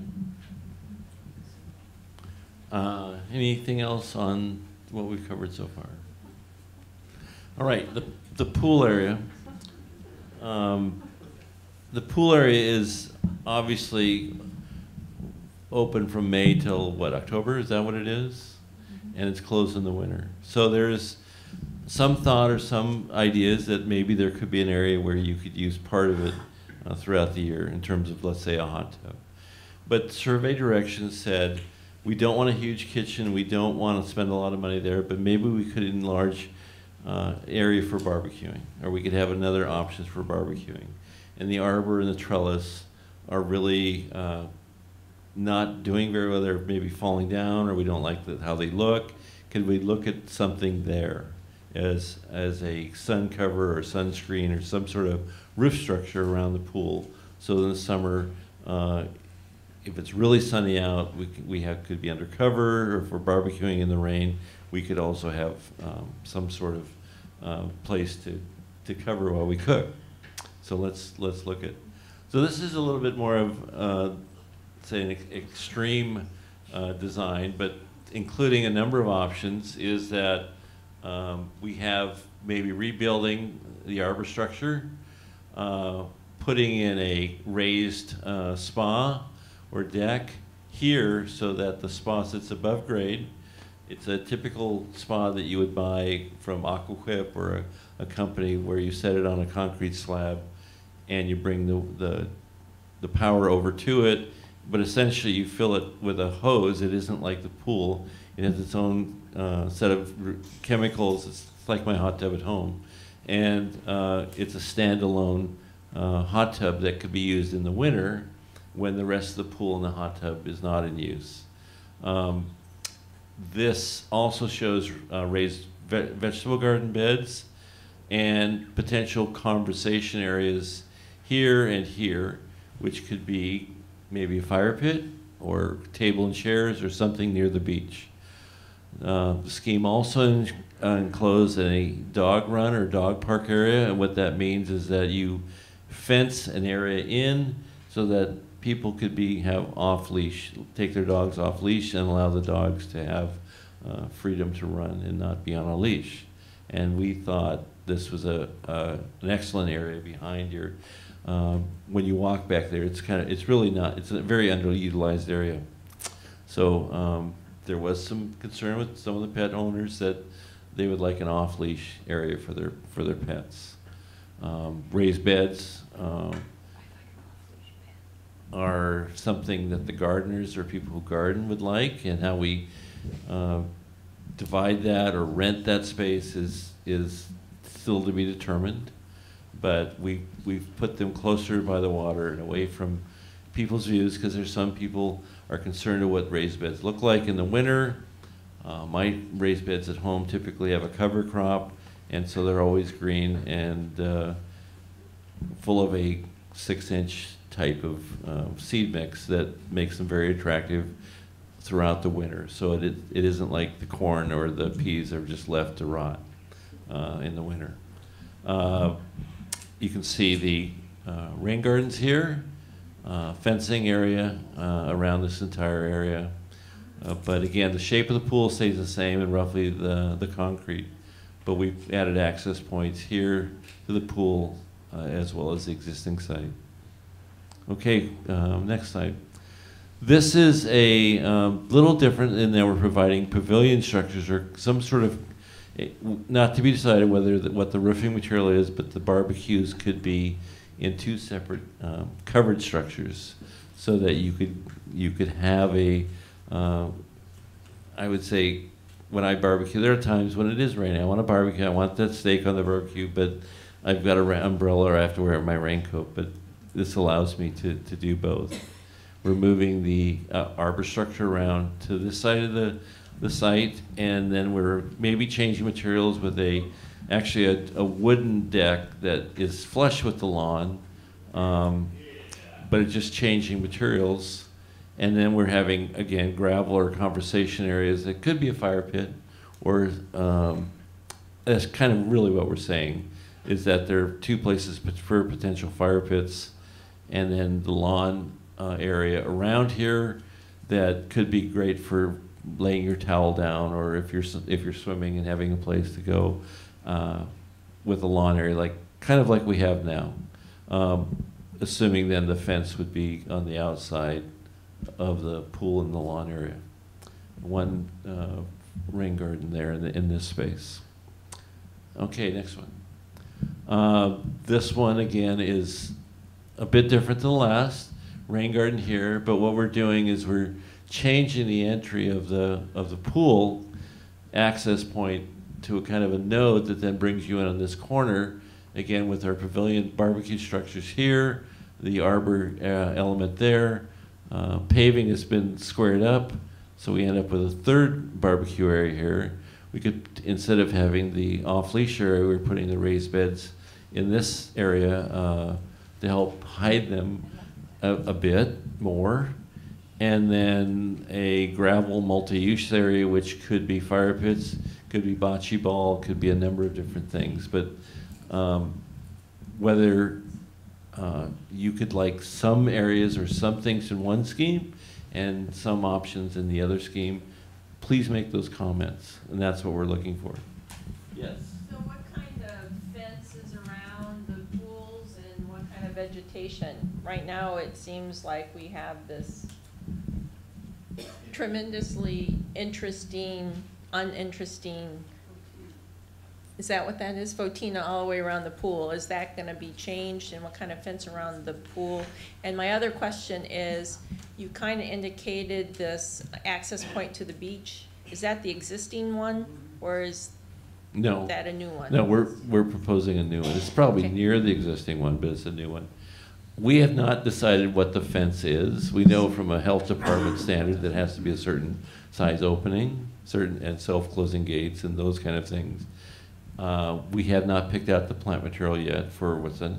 Uh, Anything else on what we've covered so far? All right, the, the pool area. Um, The pool area is obviously open from May till, what, October? Is that what it is? And it's closed in the winter. So there's some thought or some ideas that maybe there could be an area where you could use part of it uh, throughout the year in terms of, let's say, a hot tub. But survey directions said, we don't want a huge kitchen, we don't want to spend a lot of money there, but maybe we could enlarge uh, area for barbecuing, or we could have another options for barbecuing. And the arbor and the trellis are really uh, not doing very well. They're maybe falling down, or we don't like the, how they look. could we look at something there as, as a sun cover or sunscreen or some sort of roof structure around the pool? So in the summer, uh, if it's really sunny out, we, we have, could be undercover, or if we're barbecuing in the rain, we could also have um, some sort of uh, place to, to cover while we cook. So let's, let's look at, so this is a little bit more of, uh, say, an ex- extreme uh, design, but including a number of options, is that um, we have maybe rebuilding the arbor structure, uh, putting in a raised uh, spa or deck here so that the spa sits above grade. It's a typical spa that you would buy from Aquaquip or a, a company where you set it on a concrete slab and you bring the, the, the power over to it, but essentially you fill it with a hose. It isn't like the pool. It has its own uh, set of chemicals. It's like my hot tub at home. And uh, it's a standalone uh, hot tub that could be used in the winter when the rest of the pool and the hot tub is not in use. Um, this also shows uh, raised ve- vegetable garden beds and potential conversation areas here and here, which could be maybe a fire pit or table and chairs or something near the beach. Uh, the scheme also uh, enclosed a dog run or dog park area, and what that means is that you fence an area in so that people could be have off leash, take their dogs off leash, and allow the dogs to have uh, freedom to run and not be on a leash. And we thought this was a, an excellent area behind your. Um, when you walk back there, it's kind of it's really not. It's a very underutilized area. So um, there was some concern with some of the pet owners that they would like an off-leash area for their for their pets. Um, raised beds um, are something that the gardeners or people who garden would like, and how we uh, divide that or rent that space is is still to be determined. But we we've put them closer by the water and away from people's views because there's some people are concerned of what raised beds look like in the winter. Uh, my raised beds at home typically have a cover crop, and so they're always green and uh, full of a six-inch type of uh, seed mix that makes them very attractive throughout the winter. So it, it isn't like the corn or the peas are just left to rot uh, in the winter. Uh, you can see the uh, rain gardens here, uh, fencing area uh, around this entire area. But again, the shape of the pool stays the same and roughly the, the concrete. But we've added access points here to the pool as well as the existing site. Okay, um, next slide. This is a um, little different in that we're providing pavilion structures or some sort of, eh, not to be decided whether, the- what the roofing material is, but the barbecues could be in two separate um, covered structures so that you could, you could have a, uh, I would say, when I barbecue, there are times when it is raining. I want to barbecue. I want that steak on the barbecue, but I've got an umbrella or I have to wear my raincoat. But this allows me to, to do both. We're moving the uh, arbor structure around to this side of the, the site, and then we're maybe changing materials with a, actually a, a wooden deck that is flush with the lawn, um, but it's just changing materials. And then we're having, again, gravel or conversation areas that could be a fire pit, or um, that's kind of really what we're saying, is that there are two places for potential fire pits, and then the lawn uh, area around here that could be great for laying your towel down, or if you're if you're swimming and having a place to go uh, with a lawn area, like kind of like we have now. Um, assuming then the fence would be on the outside of the pool and the lawn area. One uh, rain garden there in, the, in this space. Okay, next one. Uh, this one again is a bit different than the last. Rain garden here, but what we're doing is we're changing the entry of the of the pool access point to a kind of a node that then brings you in on this corner again with our pavilion barbecue structures here, the arbor uh, element there. Uh, paving has been squared up So we end up with a third barbecue area here. We could, instead of having the off-leash area, we're putting the raised beds in this area uh, to help hide them a, a bit more. And then a gravel multi-use area, which could be fire pits, could be bocce ball, could be a number of different things. But um, whether uh, you could like some areas or some things in one scheme and some options in the other scheme, please make those comments, and that's what we're looking for. Yes. Vegetation? Right now, it seems like we have this tremendously interesting, uninteresting, is that what that is? Photinia all the way around the pool. Is that gonna be changed and what kind of fence around the pool? And my other question is, you kinda indicated this access point to the beach. Is that the existing one or is No. that a new one? No, we're, we're proposing a new one. It's probably Okay. near the existing one, but it's a new one. We have not decided what the fence is. We know from a health department standard that has to be a certain size opening, certain, and self-closing gates and those kind of things. Uh, we have not picked out the plant material yet for what's in.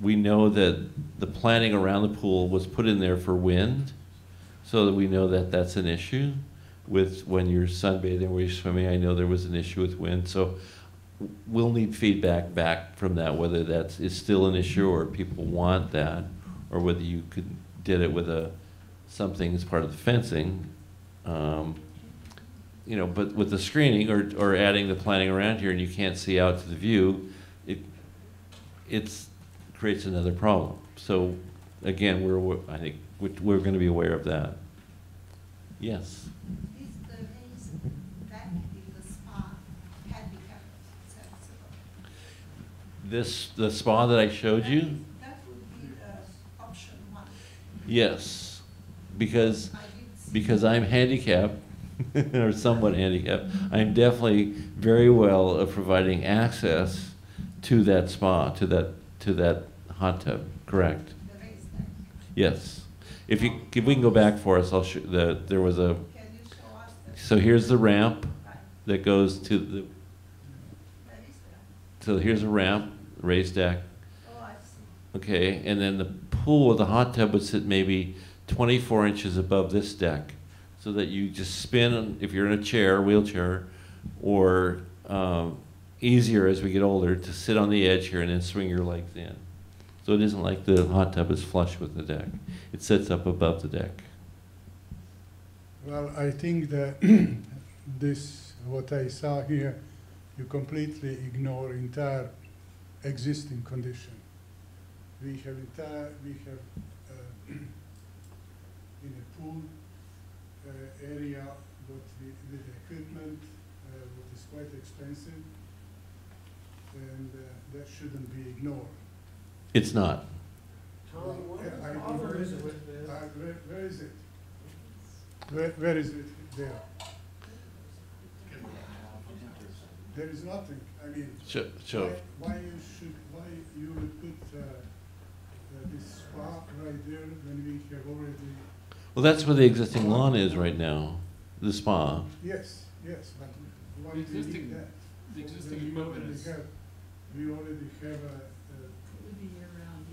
We know that the planting around the pool was put in there for wind, so that we know that that's an issue with when you're sunbathing or you're swimming. I know there was an issue with wind, so we'll need feedback back from that, whether that's, is still an issue or people want that, or whether you could, did it with a, something as part of the fencing. Um, You know, but with the screening or, or adding the planting around here and you can't see out to the view, it, it's, creates another problem. So, again, we're, I think, we're, we're gonna be aware of that. Yes? Is the raised back in the spa handicap accessible? This, the spa that I showed you? That would be the option one. Yes, because, because I'm handicapped, or somewhat handicapped, I'm definitely very well of providing access to that spa, to that, to that hot tub, correct? Yes. If you, if we can go back for us, I'll show, the, there was a, so here's the ramp that goes to the, so here's a ramp, raised deck. Oh, I see. Okay, and then the pool with the hot tub would sit maybe twenty-four inches above this deck, so that you just spin, if you're in a chair, wheelchair, or, um, easier as we get older, to sit on the edge here and then swing your legs in. So it isn't like the hot tub is flush with the deck. It sits up above the deck. Well, I think that this, what I saw here, you completely ignore entire existing condition. We have entire, we have, uh, in a pool, uh, area, what we, with equipment, uh, what is quite expensive, and, uh, that shouldn't be ignored. It's not. Yeah, I- Where is it? Uh, where, where is it? Where, where is it there? There is nothing, I mean. Sure, sure. Why, why you should, why you would put, uh, uh, this spot right there when we have already, Well, that's where the existing lawn is right now, the spa. yes, yes, but why The do you existing- need that? the existing We equipment already is- have- We already have a, a Would be year-round,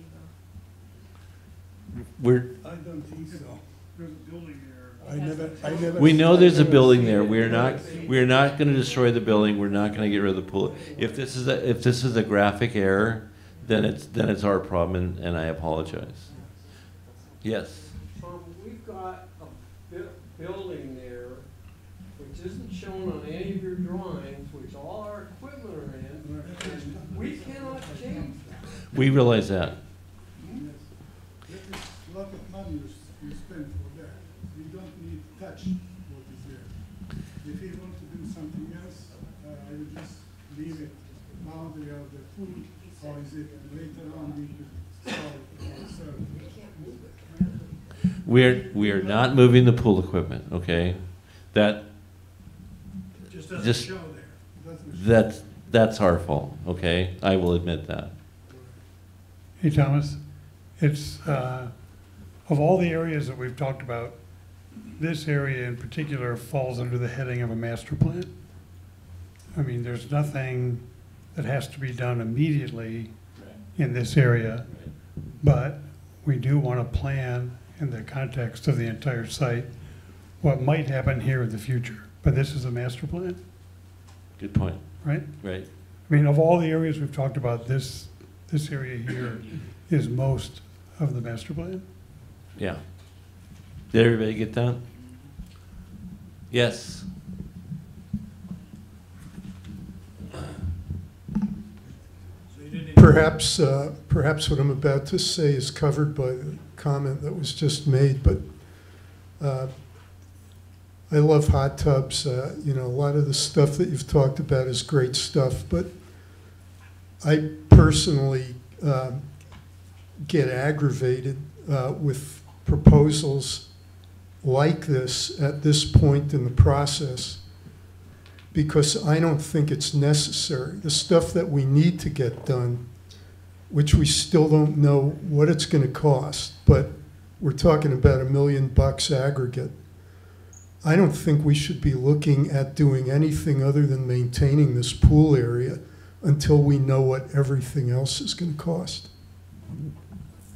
We're, I don't think so. There's a building there. I never, I never. We know there's a building there. We're not, we're not gonna destroy the building. We're not gonna get rid of the pool. If this is a, if this is a graphic error, then it's, then it's our problem and, and I apologize. Yes? Um, we've got a bu- building there which isn't shown on any of your drawings, which all our equipment are in. and We cannot change that. We realize that. Yes. That is a lot of money you, s- you spend for that. We don't need to touch what is there. If you want to do something else, uh, I would just leave it boundary of the pool, or is it later on we could solve ourselves. We're, we are not moving the pool equipment, okay? That, Just doesn't just, show there. Doesn't show. that's, that's our fault, okay? I will admit that. Hey, Thomas, it's, uh, of all the areas that we've talked about, this area in particular falls under the heading of a master plan. I mean, there's nothing that has to be done immediately in this area, but we do want to plan in the context of the entire site what might happen here in the future. But this is a master plan, Good point. right? Right. I mean, of all the areas we've talked about, this, this area here is most of the master plan. Yeah. Did everybody get that? Yes. Perhaps, uh, perhaps what I'm about to say is covered by the comment that was just made, but uh, I love hot tubs. Uh, You know, a lot of the stuff that you've talked about is great stuff, but I personally um, get aggravated uh, with proposals like this at this point in the process because I don't think it's necessary. The stuff that we need to get done, which we still don't know what it's going to cost, but we're talking about a million bucks aggregate. I don't think we should be looking at doing anything other than maintaining this pool area until we know what everything else is going to cost.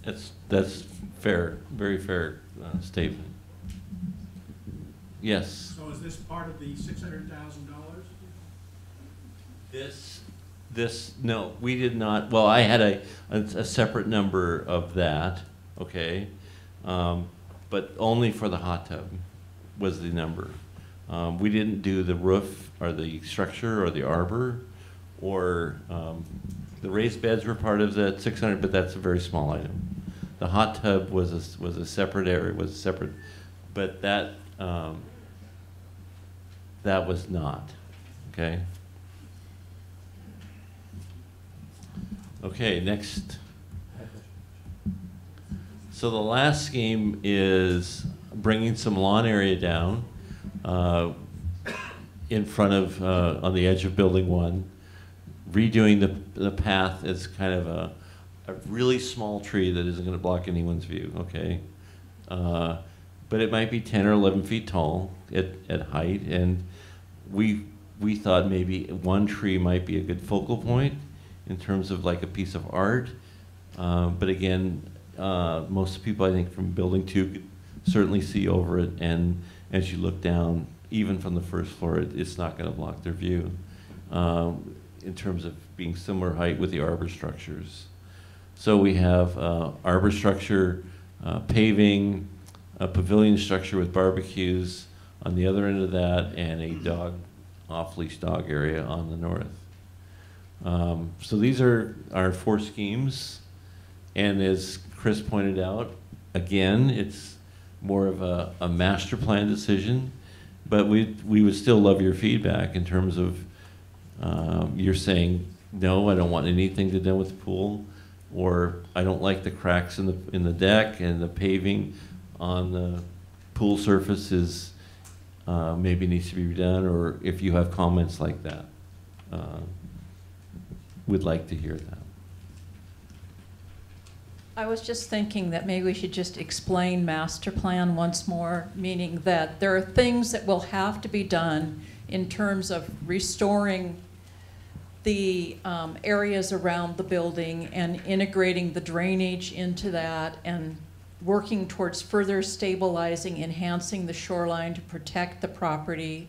That's, that's fair, very fair uh, statement. Yes. So is this part of the six hundred thousand dollars? This, this, no, we did not, well, I had a, a, a separate number of that, okay? Um, but only for the hot tub was the number. Um, we didn't do the roof or the structure or the arbor or, um, the raised beds were part of that six hundred, but that's a very small item. The hot tub was a, was a separate area, was a separate, but that, um, that was not, okay? Okay, next. So the last scheme is bringing some lawn area down uh, in front of, uh, on the edge of building one, redoing the, the path as kind of a, a really small tree that isn't gonna block anyone's view, okay? Uh, But it might be ten or eleven feet tall at, at height, and we, we thought maybe one tree might be a good focal point in terms of like a piece of art. Uh, but again, uh, most people, I think, from building two could certainly see over it, and as you look down, even from the first floor, it, it's not going to block their view. Um, in terms of being similar height with the arbor structures. So we have uh, arbor structure, uh, paving, a pavilion structure with barbecues on the other end of that, and a dog, off-leash dog area on the north. Um, so these are our four schemes, and as Chris pointed out, again, it's more of a, a master plan decision, but we, we would still love your feedback in terms of, um, you're saying, no, I don't want anything to do with the pool, or I don't like the cracks in the, in the deck and the paving on the pool surface is, uh, maybe needs to be redone, or if you have comments like that. Uh, We'd like to hear that. I was just thinking that maybe we should just explain master plan once more, meaning that there are things that will have to be done in terms of restoring the um, areas around the building and integrating the drainage into that and working towards further stabilizing, enhancing the shoreline to protect the property.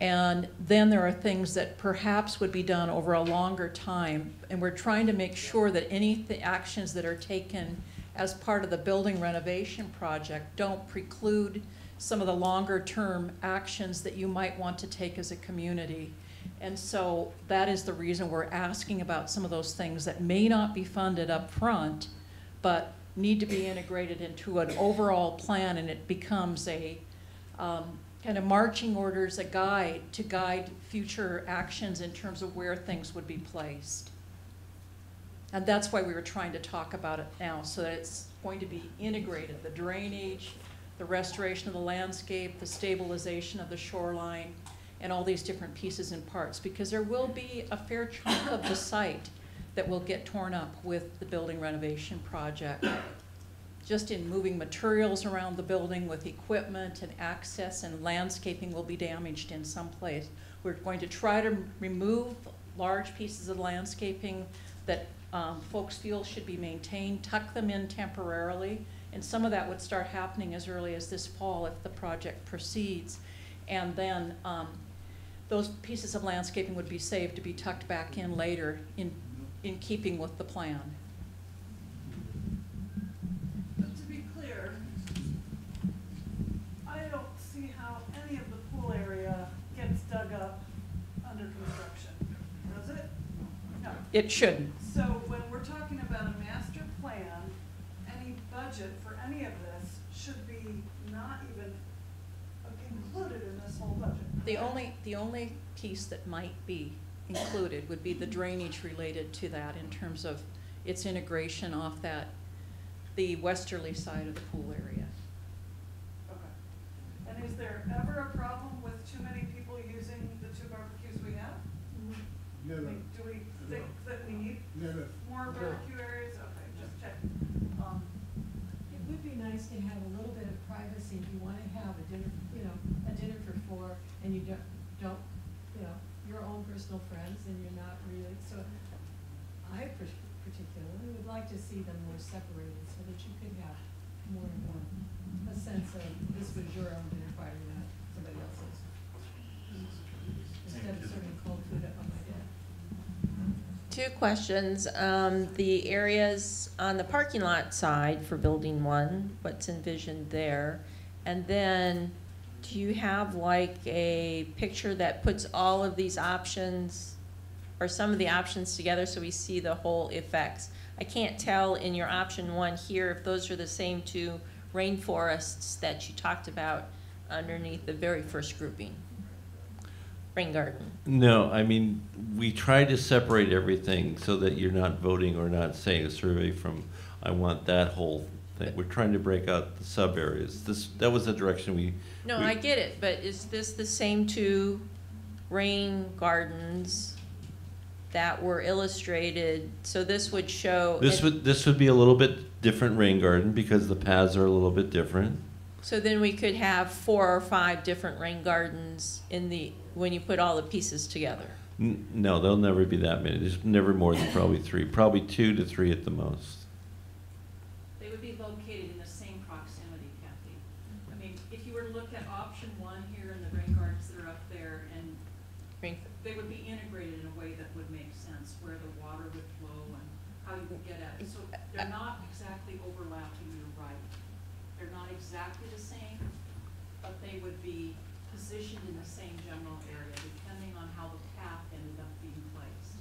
And then there are things that perhaps would be done over a longer time. And we're trying to make sure that any th- actions that are taken as part of the building renovation project don't preclude some of the longer term actions that you might want to take as a community. And so that is the reason we're asking about some of those things that may not be funded up front, but need to be integrated into an overall plan and it becomes a, um, kind of marching orders, a guide to guide future actions in terms of where things would be placed. And that's why we were trying to talk about it now, so that it's going to be integrated, the drainage, the restoration of the landscape, the stabilization of the shoreline, and all these different pieces and parts, because there will be a fair chunk of the site that will get torn up with the building renovation project. Just in moving materials around the building with equipment and access and landscaping will be damaged in some place. We're going to try to remove large pieces of landscaping that um, folks feel should be maintained, tuck them in temporarily, and some of that would start happening as early as this fall if the project proceeds. And then um, those pieces of landscaping would be saved to be tucked back in later in, in keeping with the plan. But to be clear, I don't see how any of the pool area gets dug up under construction, does it? No. It shouldn't. So when we're talking about a master plan, any budget for any of this should be not even included in this whole budget. The only, the only piece that might be included would be the drainage related to that in terms of its integration off that, the westerly side of the pool area. Okay. And is there ever a problem with too many people using the two barbecues we have? Mm-hmm. I Never, mean, Do we think that we need never. More barbecue areas? Okay, just check. Um, It would be nice to have a little bit of privacy if you want to have a dinner, you know, a dinner for four and you don't, don't, you know, your own personal friends and you're not really, so I par- particularly would like to see them more separated so that you could have more and more, a sense of this was your own dinner party, not somebody else's. Instead of serving cold food up on my deck. Two questions. Um, the areas on the parking lot side for building one, what's envisioned there? And then, do you have like a picture that puts all of these options or some of the options together so we see the whole effects? I can't tell in your option one here if those are the same two rainforests that you talked about underneath the very first grouping. Rain garden. No, I mean, we try to separate everything so that you're not voting or not saying a survey from, I want that whole thing. We're trying to break out the sub areas. This, that was the direction we. No, we- I get it, but is this the same two rain gardens that were illustrated? So this would show. This would, this would be a little bit different rain garden because the paths are a little bit different. So then we could have four or five different rain gardens in the, when you put all the pieces together. N- No, there'll never be that many. There's never more than probably three, probably two to three at the most. They would be located in the same proximity, Kathy. I mean, if you were to look at option one here and the rain gardens that are up there, and Rain- they would be integrated in a way that would make sense, where the water would flow and how you would get at it. So they're not exactly overlapping, you're right. They're not exactly the same, but they would be positioned in the same general area, depending on how the path ended up being placed.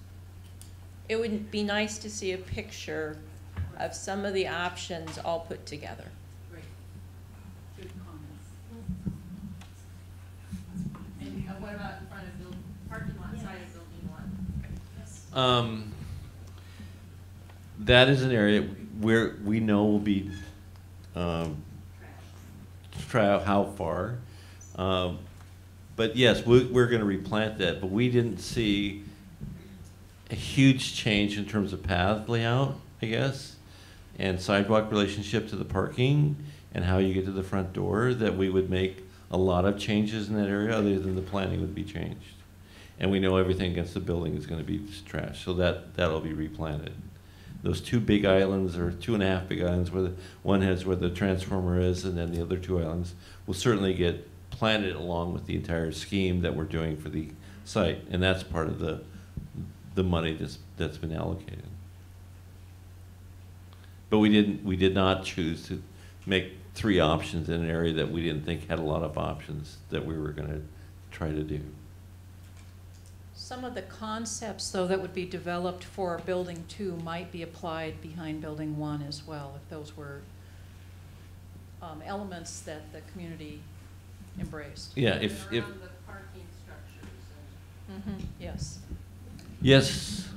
It would be nice to see a picture of some of the options all put together. Great. Good comments. And uh, what about in front of building, parking lot side of building one? Um, that is an area where we know will be, um, try how far. Um, but yes, we, we're gonna replant that, but we didn't see a huge change in terms of path layout, I guess, and sidewalk relationship to the parking and how you get to the front door, that we would make a lot of changes in that area, other than the planning would be changed. And we know everything against the building is gonna be trash, so that, that'll be replanted. Those two big islands, or two and a half big islands, where the, one has where the transformer is, and then the other two islands, will certainly get planted along with the entire scheme that we're doing for the site, and that's part of the, the money that's, that's been allocated. But we didn't, we did not choose to make three options in an area that we didn't think had a lot of options that we were gonna try to do. Some of the concepts, though, that would be developed for building two might be applied behind building one as well, if those were um, elements that the community embraced. Yeah, if, if, Around the parking structures Mhm, Yes. Yes,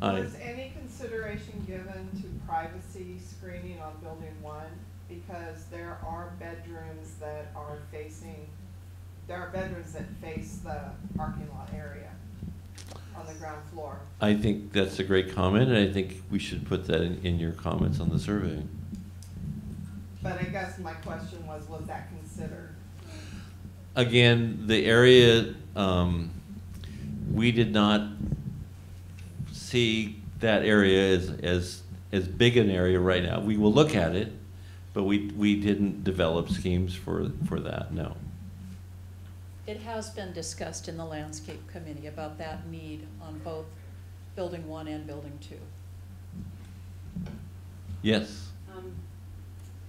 I, Was any consideration given to privacy screening on building one? Because there are bedrooms that are facing, there are bedrooms that face the parking lot area on the ground floor. I think that's a great comment, and I think we should put that in, in your comments on the survey. But I guess my question was, was that considered? Again, the area, um, we did not see that area as, as, as big an area right now. We will look at it, but we, we didn't develop schemes for, for that, no. It has been discussed in the landscape committee about that need on both building one and building two. Yes? Um,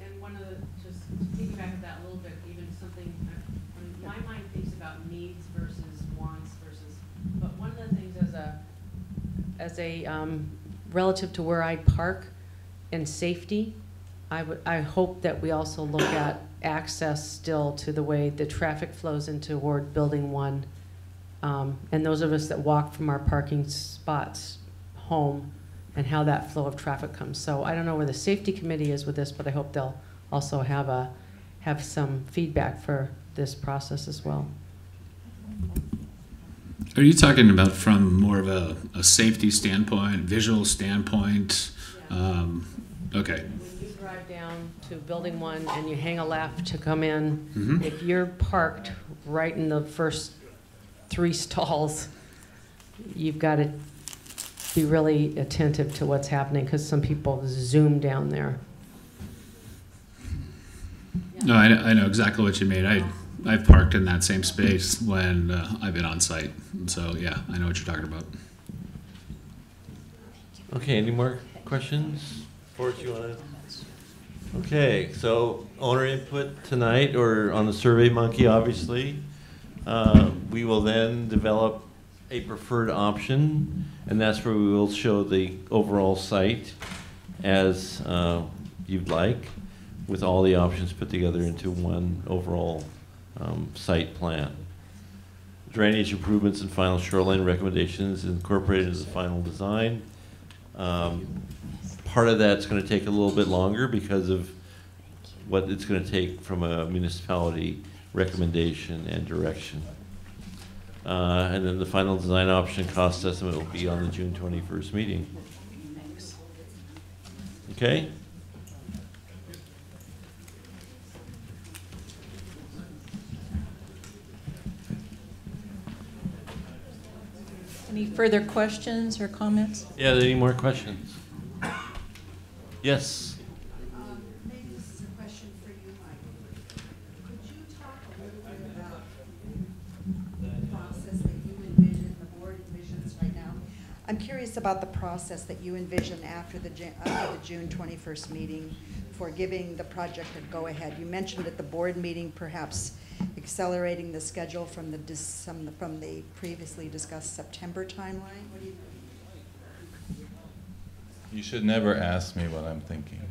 and one of the, just to piggyback at that a little bit, even something, uh, when my mind thinks about needs versus wants versus, but one of the things as a, as a, um, relative to where I park and safety, I I hope that we also look at access still to the way the traffic flows into toward building one. Um, and those of us that walk from our parking spots home and how that flow of traffic comes. So I don't know where the safety committee is with this, but I hope they'll also have a, have some feedback for this process as well. Are you talking about from more of a, a safety standpoint, visual standpoint? Um, okay. When you drive down to building one and you hang a left to come in, Mhm. if you're parked right in the first three stalls, you've got to be really attentive to what's happening because some people zoom down there. No, I, I know exactly what you mean. I I've parked in that same space when uh, I've been on site, so yeah, I know what you're talking about. Okay, any more questions? Forrest, you wanna? Okay, so owner input tonight, or on the Survey Monkey, obviously. Uh, We will then develop a preferred option, and that's where we will show the overall site as uh, you'd like, with all the options put together into one overall um, site plan. Drainage improvements and final shoreline recommendations incorporated into the final design. Um, Part of that's gonna take a little bit longer because of what it's gonna take from a municipality recommendation and direction. Uh, and then the final design option cost estimate will be on the June twenty-first meeting. Okay? Any further questions or comments? Yeah, any more questions? Yes? Um, maybe this is a question for you, Mike. Could you talk a little bit about the process that you envision, the board envisions right now? I'm curious about the process that you envision after the, after the June twenty-first meeting for giving the project a go-ahead. You mentioned at the board meeting perhaps accelerating the schedule from the, some- from the previously discussed September timeline. What do you? You should never ask me what I'm thinking.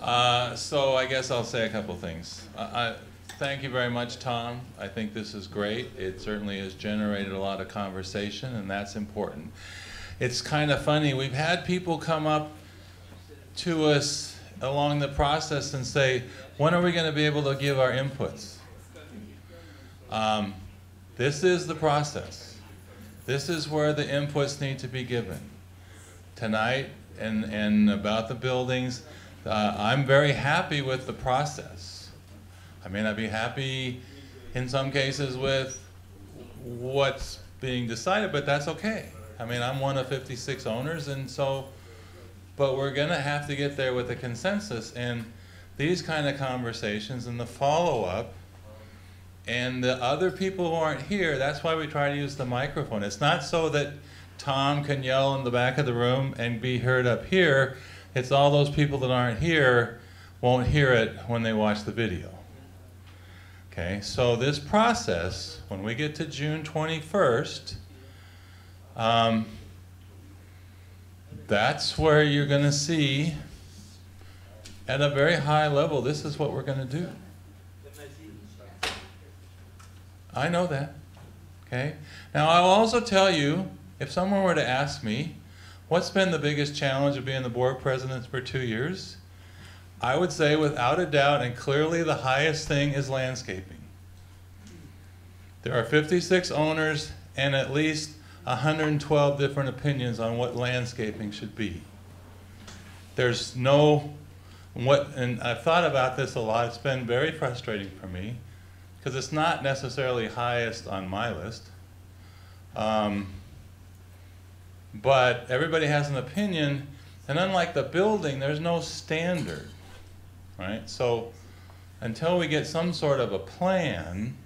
Uh, so I guess I'll say a couple things. I, thank you very much, Tom. I think this is great. It certainly has generated a lot of conversation, and that's important. It's kind of funny. We've had people come up to us along the process and say, when are we going to be able to give our inputs? Um, this is the process. This is where the inputs need to be given tonight and, and about the buildings. Uh, I'm very happy with the process. I may not be happy in some cases with what's being decided, but that's okay. I mean, I'm one of 56 owners, and so, but we're going to have to get there with a consensus. And these kind of conversations and the follow up and the other people who aren't here, that's why we try to use the microphone. It's not so that Tom can yell in the back of the room and be heard up here. It's all those people that aren't here won't hear it when they watch the video. Okay, so this process, when we get to June 21st, um, that's where you're going to see at a very high level, this is what we're going to do. I know that. Okay? Now, I'll also tell you if someone were to ask me, what's been the biggest challenge of being the board president for two years? I would say, without a doubt, and clearly the highest thing is landscaping. There are 56 owners and at least 112 different opinions on what landscaping should be. There's no what, and I've thought about this a lot. It's been very frustrating for me because it's not necessarily highest on my list. Um, but everybody has an opinion, and unlike the building, there's no standard, right? So until we get some sort of a plan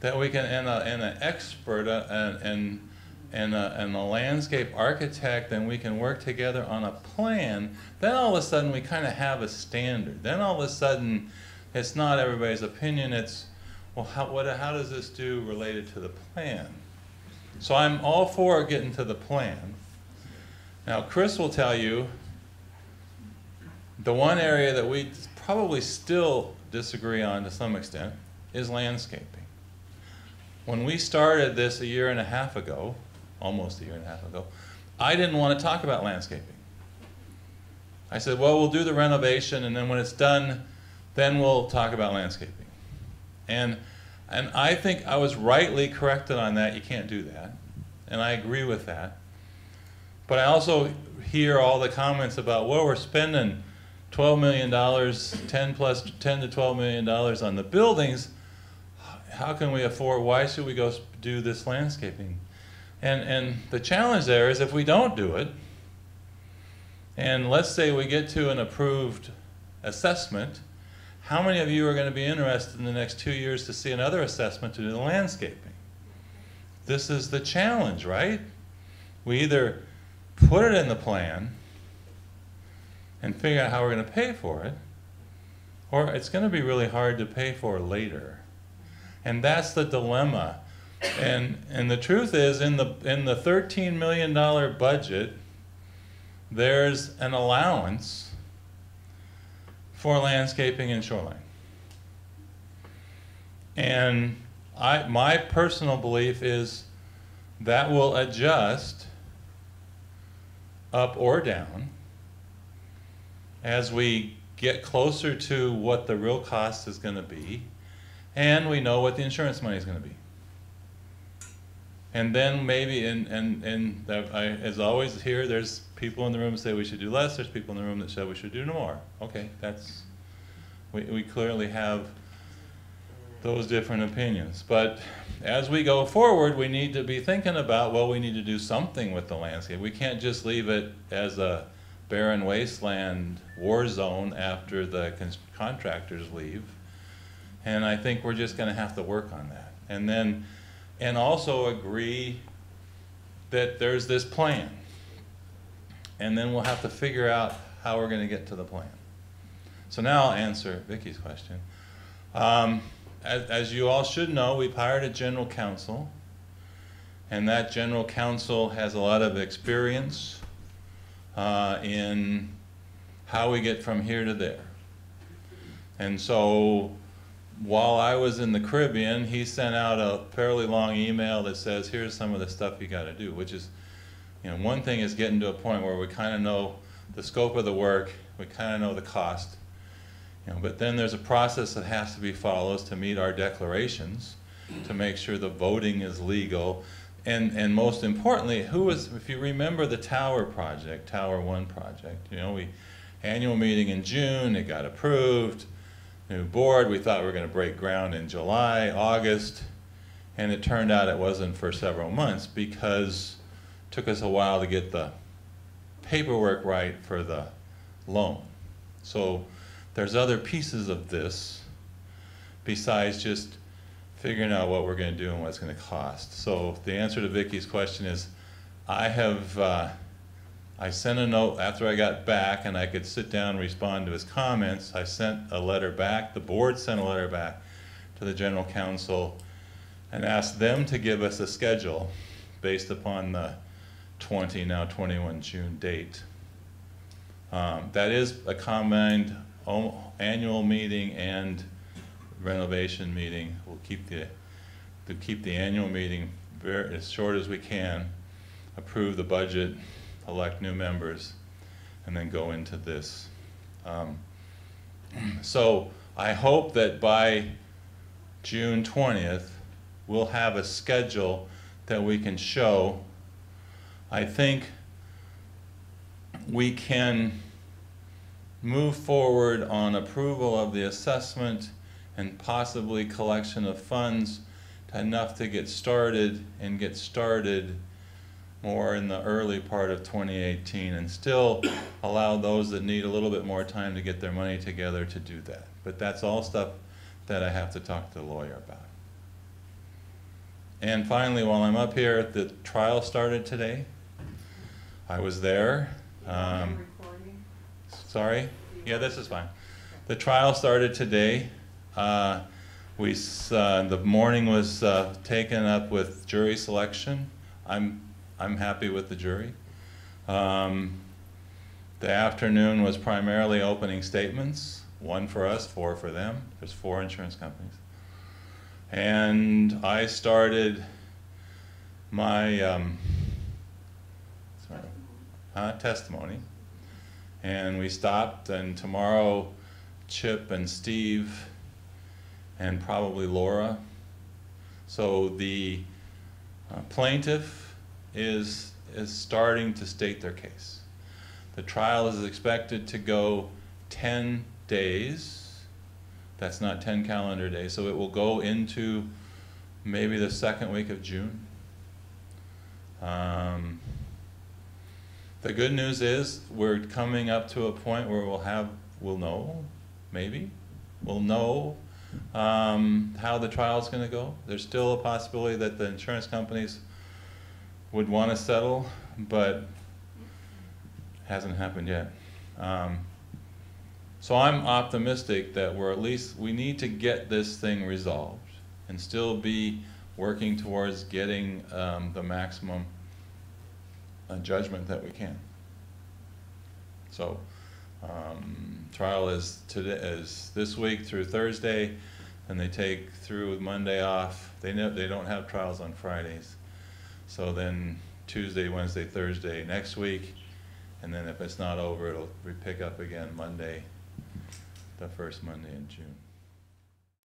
that we can, and, an expert uh, and, and, and, a, and a landscape architect, and we can work together on a plan, then all of a sudden we kind of have a standard. Then all of a sudden, it's not everybody's opinion, it's, well, how, what, how does this do related to the plan? So I'm all for getting to the plan. Now, Chris will tell you the one area that we probably still disagree on to some extent is landscaping. When we started this a year and a half ago, almost a year and a half ago, I didn't want to talk about landscaping. I said, well, we'll do the renovation, and then when it's done, then we'll talk about landscaping. And, and I think I was rightly corrected on that. You can't do that. And I agree with that. But I also hear all the comments about, well, we're spending $12 million, 10 plus 10 to 12 million dollars on the buildings. How can we afford, why should we go do this landscaping? And, and the challenge there is if we don't do it, and let's say we get to an approved assessment, how many of you are going to be interested in the next two years to see another assessment to do the landscaping? This is the challenge, right? We either put it in the plan and figure out how we're going to pay for it, or it's going to be really hard to pay for later. And that's the dilemma. And, and the truth is, in the, in the $13 million budget, there's an allowance for landscaping and shoreline. And I, my personal belief is that will adjust up or down as we get closer to what the real cost is going to be and we know what the insurance money is going to be. And then maybe, and, and, and I, as always here, there's people in the room that say we should do less, there's people in the room that say we should do more. Okay, that's, we, we clearly have those different opinions. But as we go forward, we need to be thinking about, well, we need to do something with the landscape. We can't just leave it as a barren wasteland war zone after the contractors leave. And I think we're just going to have to work on that. And then, and also agree that there's this plan. And then we'll have to figure out how we're going to get to the plan. So now I'll answer Vicky's question. Um, as, as you all should know, we've hired a general counsel. And that general counsel has a lot of experience uh, in how we get from here to there. And so while I was in the Caribbean, he sent out a fairly long email that says, here's some of the stuff you got to do, which is, you know, one thing is getting to a point where we kind of know the scope of the work, we kind of know the cost, you know, but then there's a process that has to be followed to meet our declarations, to make sure the voting is legal, and, and most importantly, who was, if you remember the Tower project, Tower One project, you know, we, annual meeting in June, it got approved, new board, we thought we were gonna break ground in July, August, and it turned out it wasn't for several months because it took us a while to get the paperwork right for the loan. So there's other pieces of this besides just figuring out what we're going to do and what it's going to cost. So the answer to Vicky's question is, I have, uh, I sent a note after I got back and I could sit down and respond to his comments. I sent a letter back, the board sent a letter back to the general counsel and asked them to give us a schedule based upon the 20, now 21 June date. Um, that is a combined annual meeting and renovation meeting. We'll keep the, to keep the annual meeting very, as short as we can, approve the budget, elect new members, and then go into this. Um, so I hope that by June 20th, we'll have a schedule that we can show. I think we can move forward on approval of the assessment and possibly collection of funds enough to get started and get started more in the early part of 2018 and still allow those that need a little bit more time to get their money together to do that. But that's all stuff that I have to talk to the lawyer about. And finally, while I'm up here, the trial started today. I was there. Um, sorry? Yeah, this is fine. The trial started today. Uh, we, uh, the morning was uh, taken up with jury selection. I'm, I'm happy with the jury. Um, the afternoon was primarily opening statements, one for us, four for them. There's four insurance companies. And I started my um, sorry, uh, testimony. And we stopped, and tomorrow Chip and Steve and probably Laura. So the uh, plaintiff is, is starting to state their case. The trial is expected to go 10 days. That's not 10 calendar days, so it will go into maybe the second week of June. Um, the good news is we're coming up to a point where we'll have, we'll know, maybe, we'll know um, how the trial is going to go. There's still a possibility that the insurance companies would want to settle, but hasn't happened yet. Um, so I'm optimistic that we're at least, we need to get this thing resolved and still be working towards getting um, the maximum uh, judgment that we can. So, um, trial is today, is this week through Thursday, and they take through Monday off. They know, they don't have trials on Fridays. So then Tuesday, Wednesday, Thursday next week, and then if it's not over, it'll pick up again Monday, the first Monday in June.